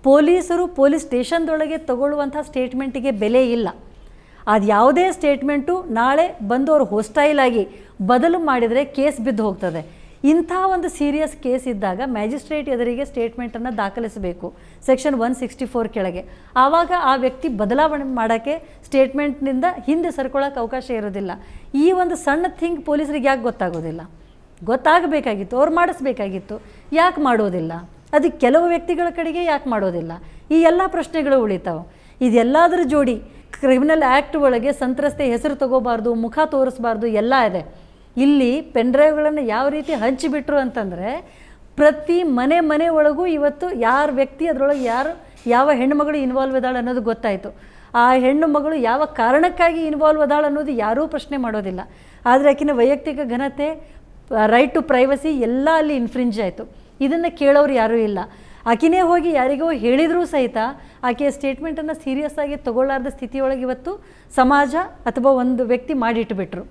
ಪೊಲೀಸರು ಪೊಲೀಸ್ ಸ್ಟೇಷನ್ದೊಳಗೆ ತಗೊಳ್ಳುವಂಥ ಸ್ಟೇಟ್ಮೆಂಟಿಗೆ ಬೆಲೆ ಇಲ್ಲ. ಅದು ಯಾವುದೇ ಸ್ಟೇಟ್ಮೆಂಟು ನಾಳೆ ಬಂದು ಅವರು ಹೋಸ್ಟೈಲ್ ಆಗಿ ಬದಲು ಮಾಡಿದರೆ ಕೇಸ್ ಬಿದ್ದು ಹೋಗ್ತದೆ. ಇಂಥ ಒಂದು ಸೀರಿಯಸ್ ಕೇಸ್ ಇದ್ದಾಗ ಮ್ಯಾಜಿಸ್ಟ್ರೇಟ್ ಎದುರಿಗೆ ಸ್ಟೇಟ್ಮೆಂಟನ್ನು ದಾಖಲಿಸಬೇಕು. ಸೆಕ್ಷನ್ ಒನ್ ಸಿಕ್ಸ್ಟಿ ಫೋರ್ ಕೆಳಗೆ. ಆವಾಗ ಆ ವ್ಯಕ್ತಿ ಬದಲಾವಣೆ ಮಾಡೋಕ್ಕೆ ಸ್ಟೇಟ್ಮೆಂಟ್ನಿಂದ ಹಿಂದೆ ಸರ್ಕೊಳ್ಳೋಕೆ ಅವಕಾಶ ಇರೋದಿಲ್ಲ ಈ ಒಂದು ಸಣ್ಣ ಥಿಂಗ್ ಪೊಲೀಸರಿಗೆ ಯಾಕೆ ಗೊತ್ತಾಗೋದಿಲ್ಲ? ಗೊತ್ತಾಗಬೇಕಾಗಿತ್ತು, ಅವ್ರು ಮಾಡಿಸ್ಬೇಕಾಗಿತ್ತು. ಯಾಕೆ ಮಾಡೋದಿಲ್ಲ? ಅದು ಕೆಲವು ವ್ಯಕ್ತಿಗಳ ಕಡೆಗೆ ಯಾಕೆ ಮಾಡೋದಿಲ್ಲ? ಈ ಎಲ್ಲ ಪ್ರಶ್ನೆಗಳು ಉಳಿತಾವೆ. ಇದೆಲ್ಲದರ ಜೋಡಿ ಕ್ರಿಮಿನಲ್ ಆ್ಯಕ್ಟ್ ಒಳಗೆ ಸಂತ್ರಸ್ತೆ ಹೆಸರು ತಗೋಬಾರ್ದು, ಮುಖ ತೋರಿಸ್ಬಾರ್ದು, ಎಲ್ಲ ಇದೆ. ಇಲ್ಲಿ ಪೆನ್ಡ್ರೈವ್ಗಳನ್ನು ಯಾವ ರೀತಿ ಹಂಚಿಬಿಟ್ರು ಅಂತಂದರೆ ಪ್ರತಿ ಮನೆ ಮನೆ ಒಳಗೂ ಇವತ್ತು ಯಾರ ವ್ಯಕ್ತಿ ಅದರೊಳಗೆ ಯಾರು, ಯಾವ ಹೆಣ್ಣುಮಗಳು ಇನ್ವಾಲ್ವ್ ಇದ್ದಾಳೆ ಅನ್ನೋದು ಗೊತ್ತಾಯಿತು. ಆ ಹೆಣ್ಣು ಮಗಳು ಯಾವ ಕಾರಣಕ್ಕಾಗಿ ಇನ್ವಾಲ್ವ್ ಅದಾಳ ಅನ್ನೋದು ಯಾರೂ ಪ್ರಶ್ನೆ ಮಾಡೋದಿಲ್ಲ. ಆದರೆ ಆಕಿನ ವೈಯಕ್ತಿಕ ಘನತೆ ರೈಟ್ ಟು ಪ್ರೈವಸಿ ಎಲ್ಲ ಅಲ್ಲಿ ಇನ್ಫ್ರಿಂಜ್ ಆಯಿತು. ಇದನ್ನು ಕೇಳೋರು ಯಾರೂ ಇಲ್ಲ. ಆಕಿನೇ ಹೋಗಿ ಯಾರಿಗೋ ಹೇಳಿದರೂ ಸಹಿತ ಆಕೆಯ ಸ್ಟೇಟ್ಮೆಂಟನ್ನು ಸೀರಿಯಸ್ ಆಗಿ ತಗೊಳ್ಳಾರ್ದ ಸ್ಥಿತಿಯೊಳಗೆ ಇವತ್ತು ಸಮಾಜ ಅಥವಾ ಒಂದು ವ್ಯಕ್ತಿ ಮಾಡಿಟ್ಬಿಟ್ರು.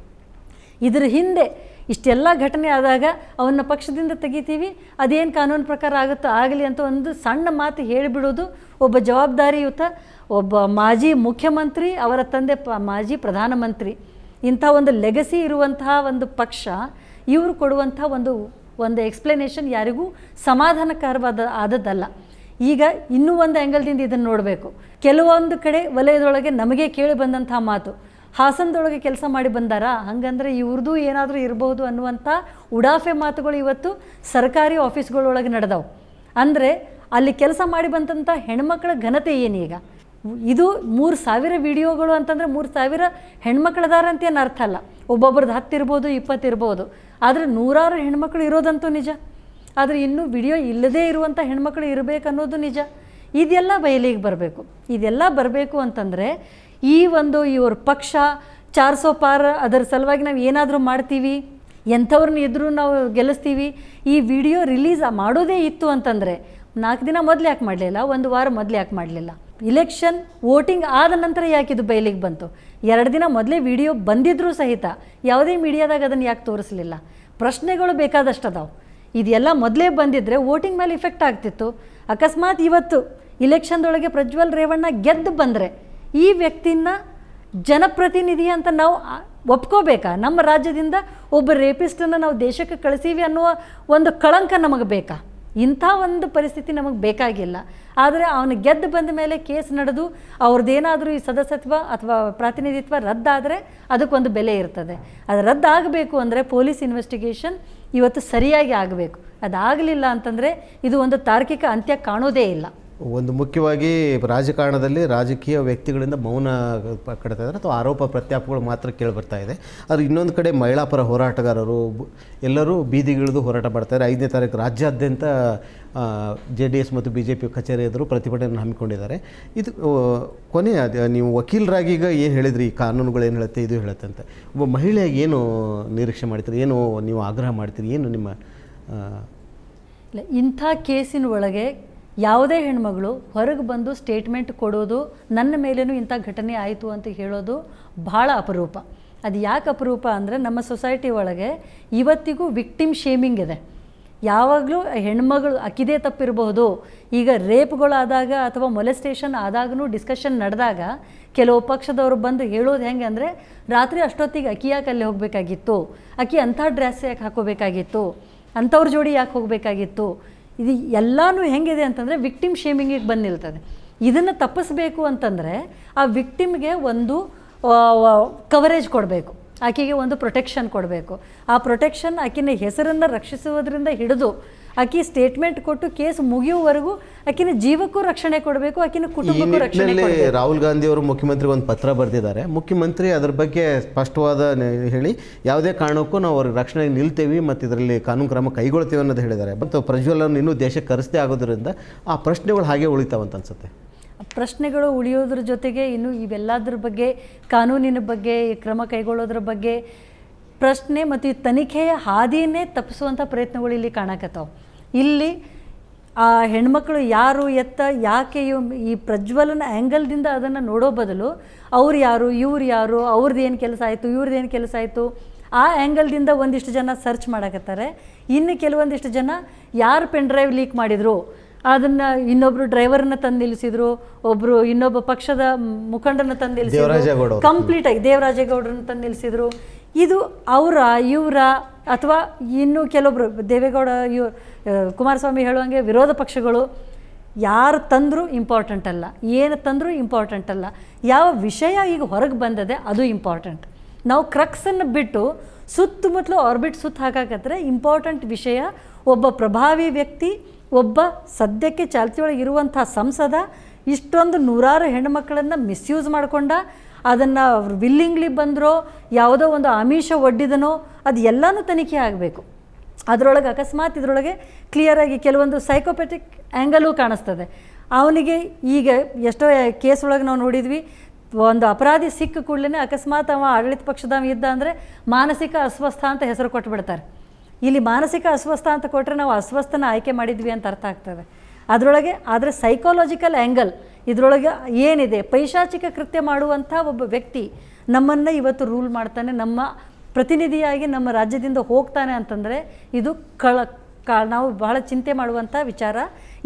ಇದ್ರ ಹಿಂದೆ ಇಷ್ಟೆಲ್ಲ ಘಟನೆ ಆದಾಗ ಅವನ್ನ ಪಕ್ಷದಿಂದ ತೆಗಿತೀವಿ. ಅದೇನು ಕಾನೂನು ಪ್ರಕಾರ ಆಗುತ್ತೋ ಆಗಲಿ ಅಂತ ಒಂದು ಸಣ್ಣ ಮಾತು ಹೇಳಿಬಿಡೋದು ಒಬ್ಬ ಜವಾಬ್ದಾರಿಯುತ, ಒಬ್ಬ ಮಾಜಿ ಮುಖ್ಯಮಂತ್ರಿ, ಅವರ ತಂದೆ ಪ, ಮಾಜಿ ಪ್ರಧಾನಮಂತ್ರಿ. ಇಂಥ ಒಂದು ಲೆಗಸಿ ಇರುವಂತಹ ಒಂದು ಪಕ್ಷ, ಇವರು ಕೊಡುವಂಥ ಒಂದು ಒಂದು ಎಕ್ಸ್ಪ್ಲನೇಷನ್ ಯಾರಿಗೂ ಸಮಾಧಾನಕರವಾದ, ಆದದ್ದಲ್ಲ. ಈಗ ಇನ್ನೂ ಒಂದು ಆ್ಯಂಗಲ್ದಿಂದ ಇದನ್ನು ನೋಡಬೇಕು. ಕೆಲವೊಂದು ಕಡೆ ವಲಯದೊಳಗೆ ನಮಗೆ ಕೇಳಿ ಬಂದಂಥ ಮಾತು. ಹಾಸನದೊಳಗೆ ಕೆಲಸ ಮಾಡಿ ಬಂದಾರಾ? ಹಂಗಂದ್ರೆ ಇವ್ರದ್ದು ಏನಾದರೂ ಇರಬಹುದು ಅನ್ನುವಂಥ ಉಡಾಫೆ ಮಾತುಗಳು ಇವತ್ತು ಸರ್ಕಾರಿ ಆಫೀಸ್ಗಳೊಳಗೆ ನಡೆದವು. ಅಂದರೆ ಅಲ್ಲಿ ಕೆಲಸ ಮಾಡಿ ಬಂದಂಥ ಹೆಣ್ಮಕ್ಳ ಘನತೆ ಏನೀಗ ಇದು ಮೂರು ಸಾವಿರ ವಿಡಿಯೋಗಳು ಅಂತಂದರೆ ಮೂರು ಸಾವಿರ ಹೆಣ್ಮಕ್ಳದಾರ ಅಂತ ಏನು ಅರ್ಥ ಅಲ್ಲ. ಒಬ್ಬೊಬ್ರದ್ದು ಹತ್ತಿರ್ಬೋದು ಇಪ್ಪತ್ತಿರ್ಬೋದು ಆದರೆ ನೂರಾರು ಹೆಣ್ಮಕ್ಳು ಇರೋದಂತೂ ನಿಜ. ಆದರೆ ಇನ್ನೂ ವಿಡಿಯೋ ಇಲ್ಲದೇ ಇರುವಂಥ ಹೆಣ್ಮಕ್ಳು ಇರಬೇಕು ಅನ್ನೋದು ನಿಜ. ಇದೆಲ್ಲ ಬಯಲಿಗೆ ಬರಬೇಕು. ಇದೆಲ್ಲ ಬರಬೇಕು ಅಂತಂದರೆ ಈ ಒಂದು ಇವ್ರ ಪಕ್ಷ ಚಾರ್ಸೋ ಪಾರ್ ಅದರ ಸಲುವಾಗಿ ನಾವು ಏನಾದರೂ ಮಾಡ್ತೀವಿ ಎಂಥವ್ರನ್ನ ಇದ್ರೂ ನಾವು ಗೆಲ್ಲಿಸ್ತೀವಿ, ಈ ವಿಡಿಯೋ ರಿಲೀಸ್ ಮಾಡೋದೇ ಇತ್ತು ಅಂತಂದರೆ ನಾಲ್ಕು ದಿನ ಮೊದಲು ಯಾಕೆ ಮಾಡಲಿಲ್ಲ? ಒಂದು ವಾರ ಮೊದಲು ಯಾಕೆ ಮಾಡಲಿಲ್ಲ? ಇಲೆಕ್ಷನ್ ವೋಟಿಂಗ್ ಆದ ನಂತರ ಯಾಕೆ ಇದು ಬಯಲಿಗೆ ಬಂತು? ಎರಡು ದಿನ ಮೊದಲೇ ವಿಡಿಯೋ ಬಂದಿದ್ರೂ ಸಹಿತ ಯಾವುದೇ ಮೀಡಿಯಾದಾಗ ಅದನ್ನು ಯಾಕೆ ತೋರಿಸಲಿಲ್ಲ? ಪ್ರಶ್ನೆಗಳು ಬೇಕಾದಷ್ಟು ಅದಾವೆ. ಇದೆಲ್ಲ ಮೊದಲೇ ಬಂದಿದ್ದರೆ ವೋಟಿಂಗ್ ಮೇಲೆ ಇಫೆಕ್ಟ್ ಆಗ್ತಿತ್ತು. ಅಕಸ್ಮಾತ್ ಇವತ್ತು ಇಲೆಕ್ಷನ್ದೊಳಗೆ ಪ್ರಜ್ವಲ್ ರೇವಣ್ಣ ಗೆದ್ದು ಬಂದರೆ ಈ ವ್ಯಕ್ತಿನ ಜನಪ್ರತಿನಿಧಿ ಅಂತ ನಾವು ಒಪ್ಕೋಬೇಕಾ? ನಮ್ಮ ರಾಜ್ಯದಿಂದ ಒಬ್ಬ ರೇಪಿಸ್ಟನ್ನು ನಾವು ದೇಶಕ್ಕೆ ಕಳಿಸೀವಿ ಅನ್ನುವ ಒಂದು ಕಳಂಕ ನಮಗೆ ಬೇಕಾ? ಇಂಥ ಒಂದು ಪರಿಸ್ಥಿತಿ ನಮಗೆ ಬೇಕಾಗಿಲ್ಲ. ಆದರೆ ಅವನು ಗೆದ್ದು ಬಂದ ಮೇಲೆ ಕೇಸ್ ನಡೆದು ಅವ್ರದ್ದೇನಾದರೂ ಈ ಸದಸ್ಯತ್ವ ಅಥವಾ ಪ್ರಾತಿನಿಧಿತ್ವ ರದ್ದಾದರೆ ಅದಕ್ಕೊಂದು ಬೆಲೆ ಇರ್ತದೆ. ಅದು ರದ್ದಾಗಬೇಕು ಅಂದರೆ ಪೊಲೀಸ್ ಇನ್ವೆಸ್ಟಿಗೇಷನ್ ಇವತ್ತು ಸರಿಯಾಗಿ ಆಗಬೇಕು. ಅದಾಗಲಿಲ್ಲ ಅಂತಂದರೆ ಇದು ಒಂದು ತಾರ್ಕಿಕ ಅಂತ್ಯ ಕಾಣೋದೇ ಇಲ್ಲ. ಒಂದು ಮುಖ್ಯವಾಗಿ ರಾಜಕಾರಣದಲ್ಲಿ ರಾಜಕೀಯ ವ್ಯಕ್ತಿಗಳಿಂದ ಮೌನ ಕಡಿತಾ ಇದ್ದಾರೆ ಅಥವಾ ಆರೋಪ ಪ್ರತ್ಯಾಪಗಳು ಮಾತ್ರ ಕೇಳಿಬರ್ತಾ ಇದೆ. ಆದರೆ ಇನ್ನೊಂದು ಕಡೆ ಮಹಿಳಾ ಪರ ಹೋರಾಟಗಾರರು ಎಲ್ಲರೂ ಬೀದಿಗಿಳಿದು ಹೋರಾಟ ಮಾಡ್ತಾರೆ ಐದನೇ ತಾರೀಕು ರಾಜ್ಯಾದ್ಯಂತ ಜೆ ಡಿ ಎಸ್ ಮತ್ತು ಬಿ ಜೆ ಪಿ ಕಚೇರಿ ಎದುರು ಪ್ರತಿಭಟನೆ ಹಮ್ಮಿಕೊಂಡಿದ್ದಾರೆ. ಇದು ಕೊನೆಯ, ನೀವು ವಕೀಲರಾಗಿ ಈಗ ಏನು ಹೇಳಿದ್ರಿ? ಈ ಕಾನೂನುಗಳು ಏನು ಹೇಳುತ್ತೆ, ಇದು ಹೇಳುತ್ತೆ ಅಂತ ಒಬ್ಬ ಮಹಿಳೆಯಾಗಿ ಏನು ನಿರೀಕ್ಷೆ ಮಾಡ್ತೀರಿ? ಏನು ನೀವು ಆಗ್ರಹ ಮಾಡ್ತೀರಿ? ಏನು ನಿಮ್ಮ ಇಲ್ಲ, ಇಂಥ ಕೇಸಿನ ಒಳಗೆ ಯಾವುದೇ ಹೆಣ್ಮಗಳು ಹೊರಗೆ ಬಂದು ಸ್ಟೇಟ್ಮೆಂಟ್ ಕೊಡೋದು ನನ್ನ ಮೇಲೇನೂ ಇಂಥ ಘಟನೆ ಆಯಿತು ಅಂತ ಹೇಳೋದು ಭಾಳ ಅಪರೂಪ. ಅದು ಯಾಕೆ ಅಪರೂಪ ಅಂದರೆ ನಮ್ಮ ಸೊಸೈಟಿ ಒಳಗೆ ಇವತ್ತಿಗೂ ವಿಕ್ಟಿಮ್ ಶೇಮಿಂಗ್ ಇದೆ. ಯಾವಾಗಲೂ ಹೆಣ್ಮಗಳು ಅಕ್ಕಿದೇ ತಪ್ಪಿರಬಹುದು. ಈಗ ರೇಪ್ಗಳಾದಾಗ ಅಥವಾ ಮೊಲೆಸ್ಟೇಷನ್ ಆದಾಗೂ ಡಿಸ್ಕಷನ್ ನಡೆದಾಗ ಕೆಲವು ಪಕ್ಷದವರು ಬಂದು ಹೇಳೋದು ಹೆಂಗೆ ಅಂದರೆ ರಾತ್ರಿ ಅಷ್ಟೊತ್ತಿಗೆ ಅಕ್ಕಿ ಯಾಕೆ ಅಲ್ಲಿ ಹೋಗಬೇಕಾಗಿತ್ತು. ಅಕ್ಕಿ ಅಂಥ ಡ್ರೆಸ್ ಯಾಕೆ ಹಾಕೋಬೇಕಾಗಿತ್ತು? ಅಂಥವ್ರ ಜೋಡಿ ಯಾಕೆ ಹೋಗಬೇಕಾಗಿತ್ತು? ಇದು ಎಲ್ಲನೂ ಹೆಂಗಿದೆ ಅಂತಂದರೆ ವಿಕ್ಟಿಮ್ ಶೇಮಿಂಗಿಗೆ ಬಂದು ನಿಲ್ತದೆ ಇದನ್ನು ತಪ್ಪಿಸ್ಬೇಕು ಅಂತಂದರೆ ಆ ವಿಕ್ಟಿಮ್ಗೆ ಒಂದು ಕವರೇಜ್ ಕೊಡಬೇಕು. ಆಕೆಗೆ ಒಂದು ಪ್ರೊಟೆಕ್ಷನ್ ಕೊಡಬೇಕು. ಆ ಪ್ರೊಟೆಕ್ಷನ್ ಆಕಿನ ಹೆಸರನ್ನು ರಕ್ಷಿಸುವುದರಿಂದ ಹಿಡಿದು ಆಕೆ ಸ್ಟೇಟ್ಮೆಂಟ್ ಕೊಟ್ಟು ಕೇಸ್ ಮುಗಿಯುವವರೆಗೂ ಆಕಿನ ಜೀವಕ್ಕೂ ರಕ್ಷಣೆ ಕೊಡಬೇಕು ಆಕಿನ ಕುಟುಂಬಕ್ಕೂ ರಕ್ಷಣೆ ರಾಹುಲ್ ಗಾಂಧಿ ಅವರು ಮುಖ್ಯಮಂತ್ರಿಗೆ ಒಂದು ಪತ್ರ ಬರೆದಿದ್ದಾರೆ. ಮುಖ್ಯಮಂತ್ರಿ ಅದರ ಬಗ್ಗೆ ಸ್ಪಷ್ಟವಾದ ಹೇಳಿ ಯಾವುದೇ ಕಾರಣಕ್ಕೂ ನಾವು ಅವ್ರ ರಕ್ಷಣೆಗೆ ನಿಲ್ತೇವೆ ಮತ್ತು ಇದರಲ್ಲಿ ಕಾನೂನು ಕ್ರಮ ಕೈಗೊಳ್ತೇವೆ ಅನ್ನೋದು ಹೇಳಿದ್ದಾರೆ. ಮತ್ತು ಪ್ರಜ್ವಲನ್ನು ಇನ್ನೂ ದೇಶಕ್ಕೆ ಕರೆಸದೇ ಆಗೋದ್ರಿಂದ ಆ ಪ್ರಶ್ನೆಗಳು ಹಾಗೆ ಉಳಿತಾವಂತ ಅನ್ಸುತ್ತೆ. ಪ್ರಶ್ನೆಗಳು ಉಳಿಯೋದ್ರ ಜೊತೆಗೆ ಇನ್ನು ಇವೆಲ್ಲದ್ರ ಬಗ್ಗೆ ಕಾನೂನಿನ ಬಗ್ಗೆ ಕ್ರಮ ಕೈಗೊಳ್ಳೋದ್ರ ಬಗ್ಗೆ ಪ್ರಶ್ನೆ ಮತ್ತು ಈ ತನಿಖೆಯ ಹಾದಿಯನ್ನೇ ತಪ್ಪಿಸುವಂಥ ಪ್ರಯತ್ನಗಳು ಇಲ್ಲಿ ಕಾಣಕತ್ತಾವೆ. ಇಲ್ಲಿ ಆ ಹೆಣ್ಮಕ್ಳು ಯಾರು ಎತ್ತ ಯಾಕೆ ಈ ಪ್ರಜ್ವಲನ ಆ್ಯಂಗಲ್ದಿಂದ ಅದನ್ನು ನೋಡೋ ಬದಲು ಅವ್ರು ಯಾರು ಇವ್ರು ಯಾರು ಅವ್ರದ್ದು ಏನು ಕೆಲಸ ಆಯಿತು ಇವ್ರದ್ದು ಏನು ಕೆಲಸ ಆಯಿತು ಆ ಆ್ಯಂಗಲ್ದಿಂದ ಒಂದಿಷ್ಟು ಜನ ಸರ್ಚ್ ಮಾಡಕತ್ತಾರೆ. ಇನ್ನು ಕೆಲವೊಂದಿಷ್ಟು ಜನ ಯಾರು ಪೆನ್ ಡ್ರೈವ್ ಲೀಕ್ ಮಾಡಿದರು ಅದನ್ನು ಇನ್ನೊಬ್ರು ಡ್ರೈವರ್ನ ತಂದು ನಿಲ್ಲಿಸಿದ್ರು ಒಬ್ಬರು ಇನ್ನೊಬ್ಬ ಪಕ್ಷದ ಮುಖಂಡನ ತಂದು ನಿಲ್ಲಿಸಿದ್ರು ಅವ್ರು. ಕಂಪ್ಲೀಟ್ ಆಗಿ ದೇವರಾಜೇಗೌಡರನ್ನ ತಂದು ನಿಲ್ಲಿಸಿದ್ರು ಇದು ಅವರ ಇವರ ಅಥವಾ ಇನ್ನು ಕೆಲವೊಬ್ರು ದೇವೇಗೌಡ ಇವ್ ಆ, ಕುಮಾರಸ್ವಾಮಿ ಹೇಳುವಂಗೆ ವಿರೋಧ ಪಕ್ಷಗಳು ಯಾರು ತಂದರೂ ಇಂಪಾರ್ಟೆಂಟ್ ಅಲ್ಲ. ಏನು ತಂದರೂ ಇಂಪಾರ್ಟೆಂಟ್ ಅಲ್ಲ. ಯಾವ ವಿಷಯ ಈಗ ಹೊರಗೆ ಬಂದದೆ ಅದು ಇಂಪಾರ್ಟೆಂಟ್ ನಾವು ಕ್ರಕ್ಸನ್ನು ಬಿಟ್ಟು ಸುತ್ತಮುತ್ತಲು ಆರ್ಬಿಟ್ ಸುತ್ತ ಹಾಕಾಕತ್ರೆ ಇಂಪಾರ್ಟೆಂಟ್ ವಿಷಯ ಒಬ್ಬ ಪ್ರಭಾವಿ ವ್ಯಕ್ತಿ ಒಬ್ಬ ಸದ್ಯಕ್ಕೆ ಚಾಲ್ತಿಯೊಳಗೆ ಇರುವಂಥ ಸಂಸದ ಇಷ್ಟೊಂದು ನೂರಾರು ಹೆಣ್ಣುಮಕ್ಕಳನ್ನು ಮಿಸ್ಯೂಸ್ ಮಾಡಿಕೊಂಡ ಅದನ್ನು ವಿಲ್ಲಿಂಗ್ಲಿ ಬಂದರೋ, ಯಾವುದೋ ಒಂದು ಆಮಿಷ ಒಡ್ಡಿದನೋ, ಅದು ಎಲ್ಲನೂ ತನಿಖೆ ಆಗಬೇಕು. ಅದರೊಳಗೆ ಅಕಸ್ಮಾತ್ ಇದರೊಳಗೆ ಕ್ಲಿಯರಾಗಿ ಕೆಲವೊಂದು ಸೈಕೋಪೆಟಿಕ್ ಆ್ಯಂಗಲೂ ಕಾಣಿಸ್ತದೆ. ಅವನಿಗೆ ಈಗ ಎಷ್ಟೋ ಕೇಸ್ ಒಳಗೆ ನಾವು ನೋಡಿದ್ವಿ, ಒಂದು ಅಪರಾಧಿ ಸಿಕ್ಕ ಕೂಡಲೇ ಅಕಸ್ಮಾತ್ ಅವ ಆಡಳಿತ ಪಕ್ಷದವ ಇದ್ದ ಅಂದರೆ ಮಾನಸಿಕ ಅಸ್ವಸ್ಥ ಅಂತ ಹೆಸರು ಕೊಟ್ಬಿಡ್ತಾರೆ. ಇಲ್ಲಿ ಮಾನಸಿಕ ಅಸ್ವಸ್ಥ ಅಂತ ಕೊಟ್ಟರೆ ನಾವು ಅಸ್ವಸ್ಥನ ಆಯ್ಕೆ ಮಾಡಿದ್ವಿ ಅಂತ ಅರ್ಥ ಆಗ್ತದೆ. ಅದರೊಳಗೆ ಆದರೆ ಸೈಕಾಲಜಿಕಲ್ ಆ್ಯಂಗಲ್ ಇದರೊಳಗೆ ಏನಿದೆ? ಪೈಶಾಚಿಕ ಕೃತ್ಯ ಮಾಡುವಂಥ ಒಬ್ಬ ವ್ಯಕ್ತಿ ನಮ್ಮನ್ನು ಇವತ್ತು ರೂಲ್ ಮಾಡ್ತಾನೆ, ನಮ್ಮ ಪ್ರತಿನಿಧಿಯಾಗಿ ನಮ್ಮ ರಾಜ್ಯದಿಂದ ಹೋಗ್ತಾನೆ ಅಂತಂದರೆ ಇದು ಕಳ, ಕಾ, ನಾವು ಬಹಳ ಚಿಂತೆ ಮಾಡುವಂಥ ವಿಚಾರ.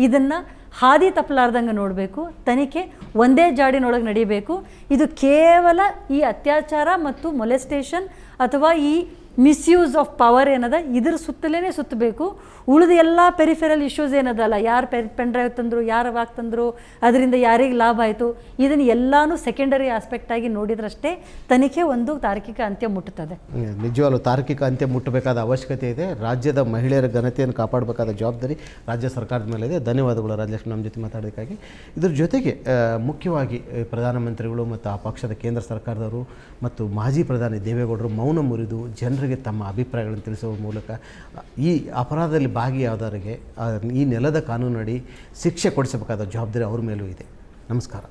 ಇದನ್ನು ಹಾದಿ ತಪ್ಪಲಾರ್ದಂಗೆ ನೋಡಬೇಕು, ತನಿಖೆ ಒಂದೇ ಜಾಡಿನೊಳಗೆ ನಡೀಬೇಕು. ಇದು ಕೇವಲ ಈ ಅತ್ಯಾಚಾರ ಮತ್ತು ಮೊಲೆಸ್ಟೇಷನ್ ಅಥವಾ ಈ ಮಿಸ್ಯೂಸ್ ಆಫ್ ಪವರ್ ಏನದ? ಇದ್ರ ಸುತ್ತಲೇ ಸುತ್ತಬೇಕು. ಉಳಿದ ಎಲ್ಲ ಪೆರಿಫೆರಲ್ ಇಶ್ಯೂಸ್ ಏನದಲ್ಲ? ಯಾರು ಪೆ ಪೆನ್ ಡ್ರೈವ್ ತಂದರು, ಯಾರು ವಾಕ್ ತಂದರು, ಅದರಿಂದ ಯಾರಿಗೆ ಲಾಭ ಆಯಿತು? ಇದನ್ನು ಎಲ್ಲನೂ ಸೆಕೆಂಡರಿ ಆಸ್ಪೆಕ್ಟ್ ಆಗಿ ನೋಡಿದ್ರಷ್ಟೇ ತನಿಖೆ ಒಂದು ತಾರ್ಕಿಕ ಅಂತ್ಯ ಮುಟ್ಟುತ್ತದೆ ನಿಜವಾಗ್ಲೂ ತಾರ್ಕಿಕ ಅಂತ್ಯ ಮುಟ್ಟಬೇಕಾದ ಅವಶ್ಯಕತೆ ಇದೆ. ರಾಜ್ಯದ ಮಹಿಳೆಯರ ಘನತೆಯನ್ನು ಕಾಪಾಡಬೇಕಾದ ಜವಾಬ್ದಾರಿ ರಾಜ್ಯ ಸರ್ಕಾರದ ಮೇಲೆ ಇದೆ. ಧನ್ಯವಾದಗಳು ರಾಜಲಕ್ಷ್ಮಿ ನಮ್ಮ ಜೊತೆ ಮಾತಾಡೋದಕ್ಕಾಗಿ. ಇದ್ರ ಜೊತೆಗೆ ಮುಖ್ಯವಾಗಿ ಪ್ರಧಾನಮಂತ್ರಿಗಳು ಮತ್ತು ಆ ಪಕ್ಷದ ಕೇಂದ್ರ ಸರ್ಕಾರದವರು ಮತ್ತು ಮಾಜಿ ಪ್ರಧಾನಿ ದೇವೇಗೌಡರು ಮೌನ ಮುರಿದು ಜನರಿಗೆ ತಮ್ಮ ಅಭಿಪ್ರಾಯಗಳನ್ನು ತಿಳಿಸುವ ಮೂಲಕ ಈ ಅಪರಾಧದಲ್ಲಿ ಭಾಗಿಯಾದವರಿಗೆ ಈ ನೆಲದ ಕಾನೂನಡಿ ಶಿಕ್ಷೆ ಕೊಡಿಸಬೇಕಾದ ಜವಾಬ್ದಾರಿ ಅವ್ರ ಮೇಲೂ ಇದೆ. ನಮಸ್ಕಾರ.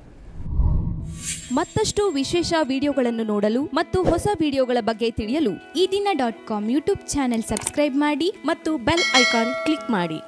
ಮತ್ತಷ್ಟು ವಿಶೇಷ ವಿಡಿಯೋಗಳನ್ನು ನೋಡಲು ಮತ್ತು ಹೊಸ ವಿಡಿಯೋಗಳ ಬಗ್ಗೆ ತಿಳಿಯಲು Eedina dot com YouTube channel subscribe ಮಾಡಿ ಮತ್ತು ಬೆಲ್ ಐಕಾನ್ ಕ್ಲಿಕ್ ಮಾಡಿ.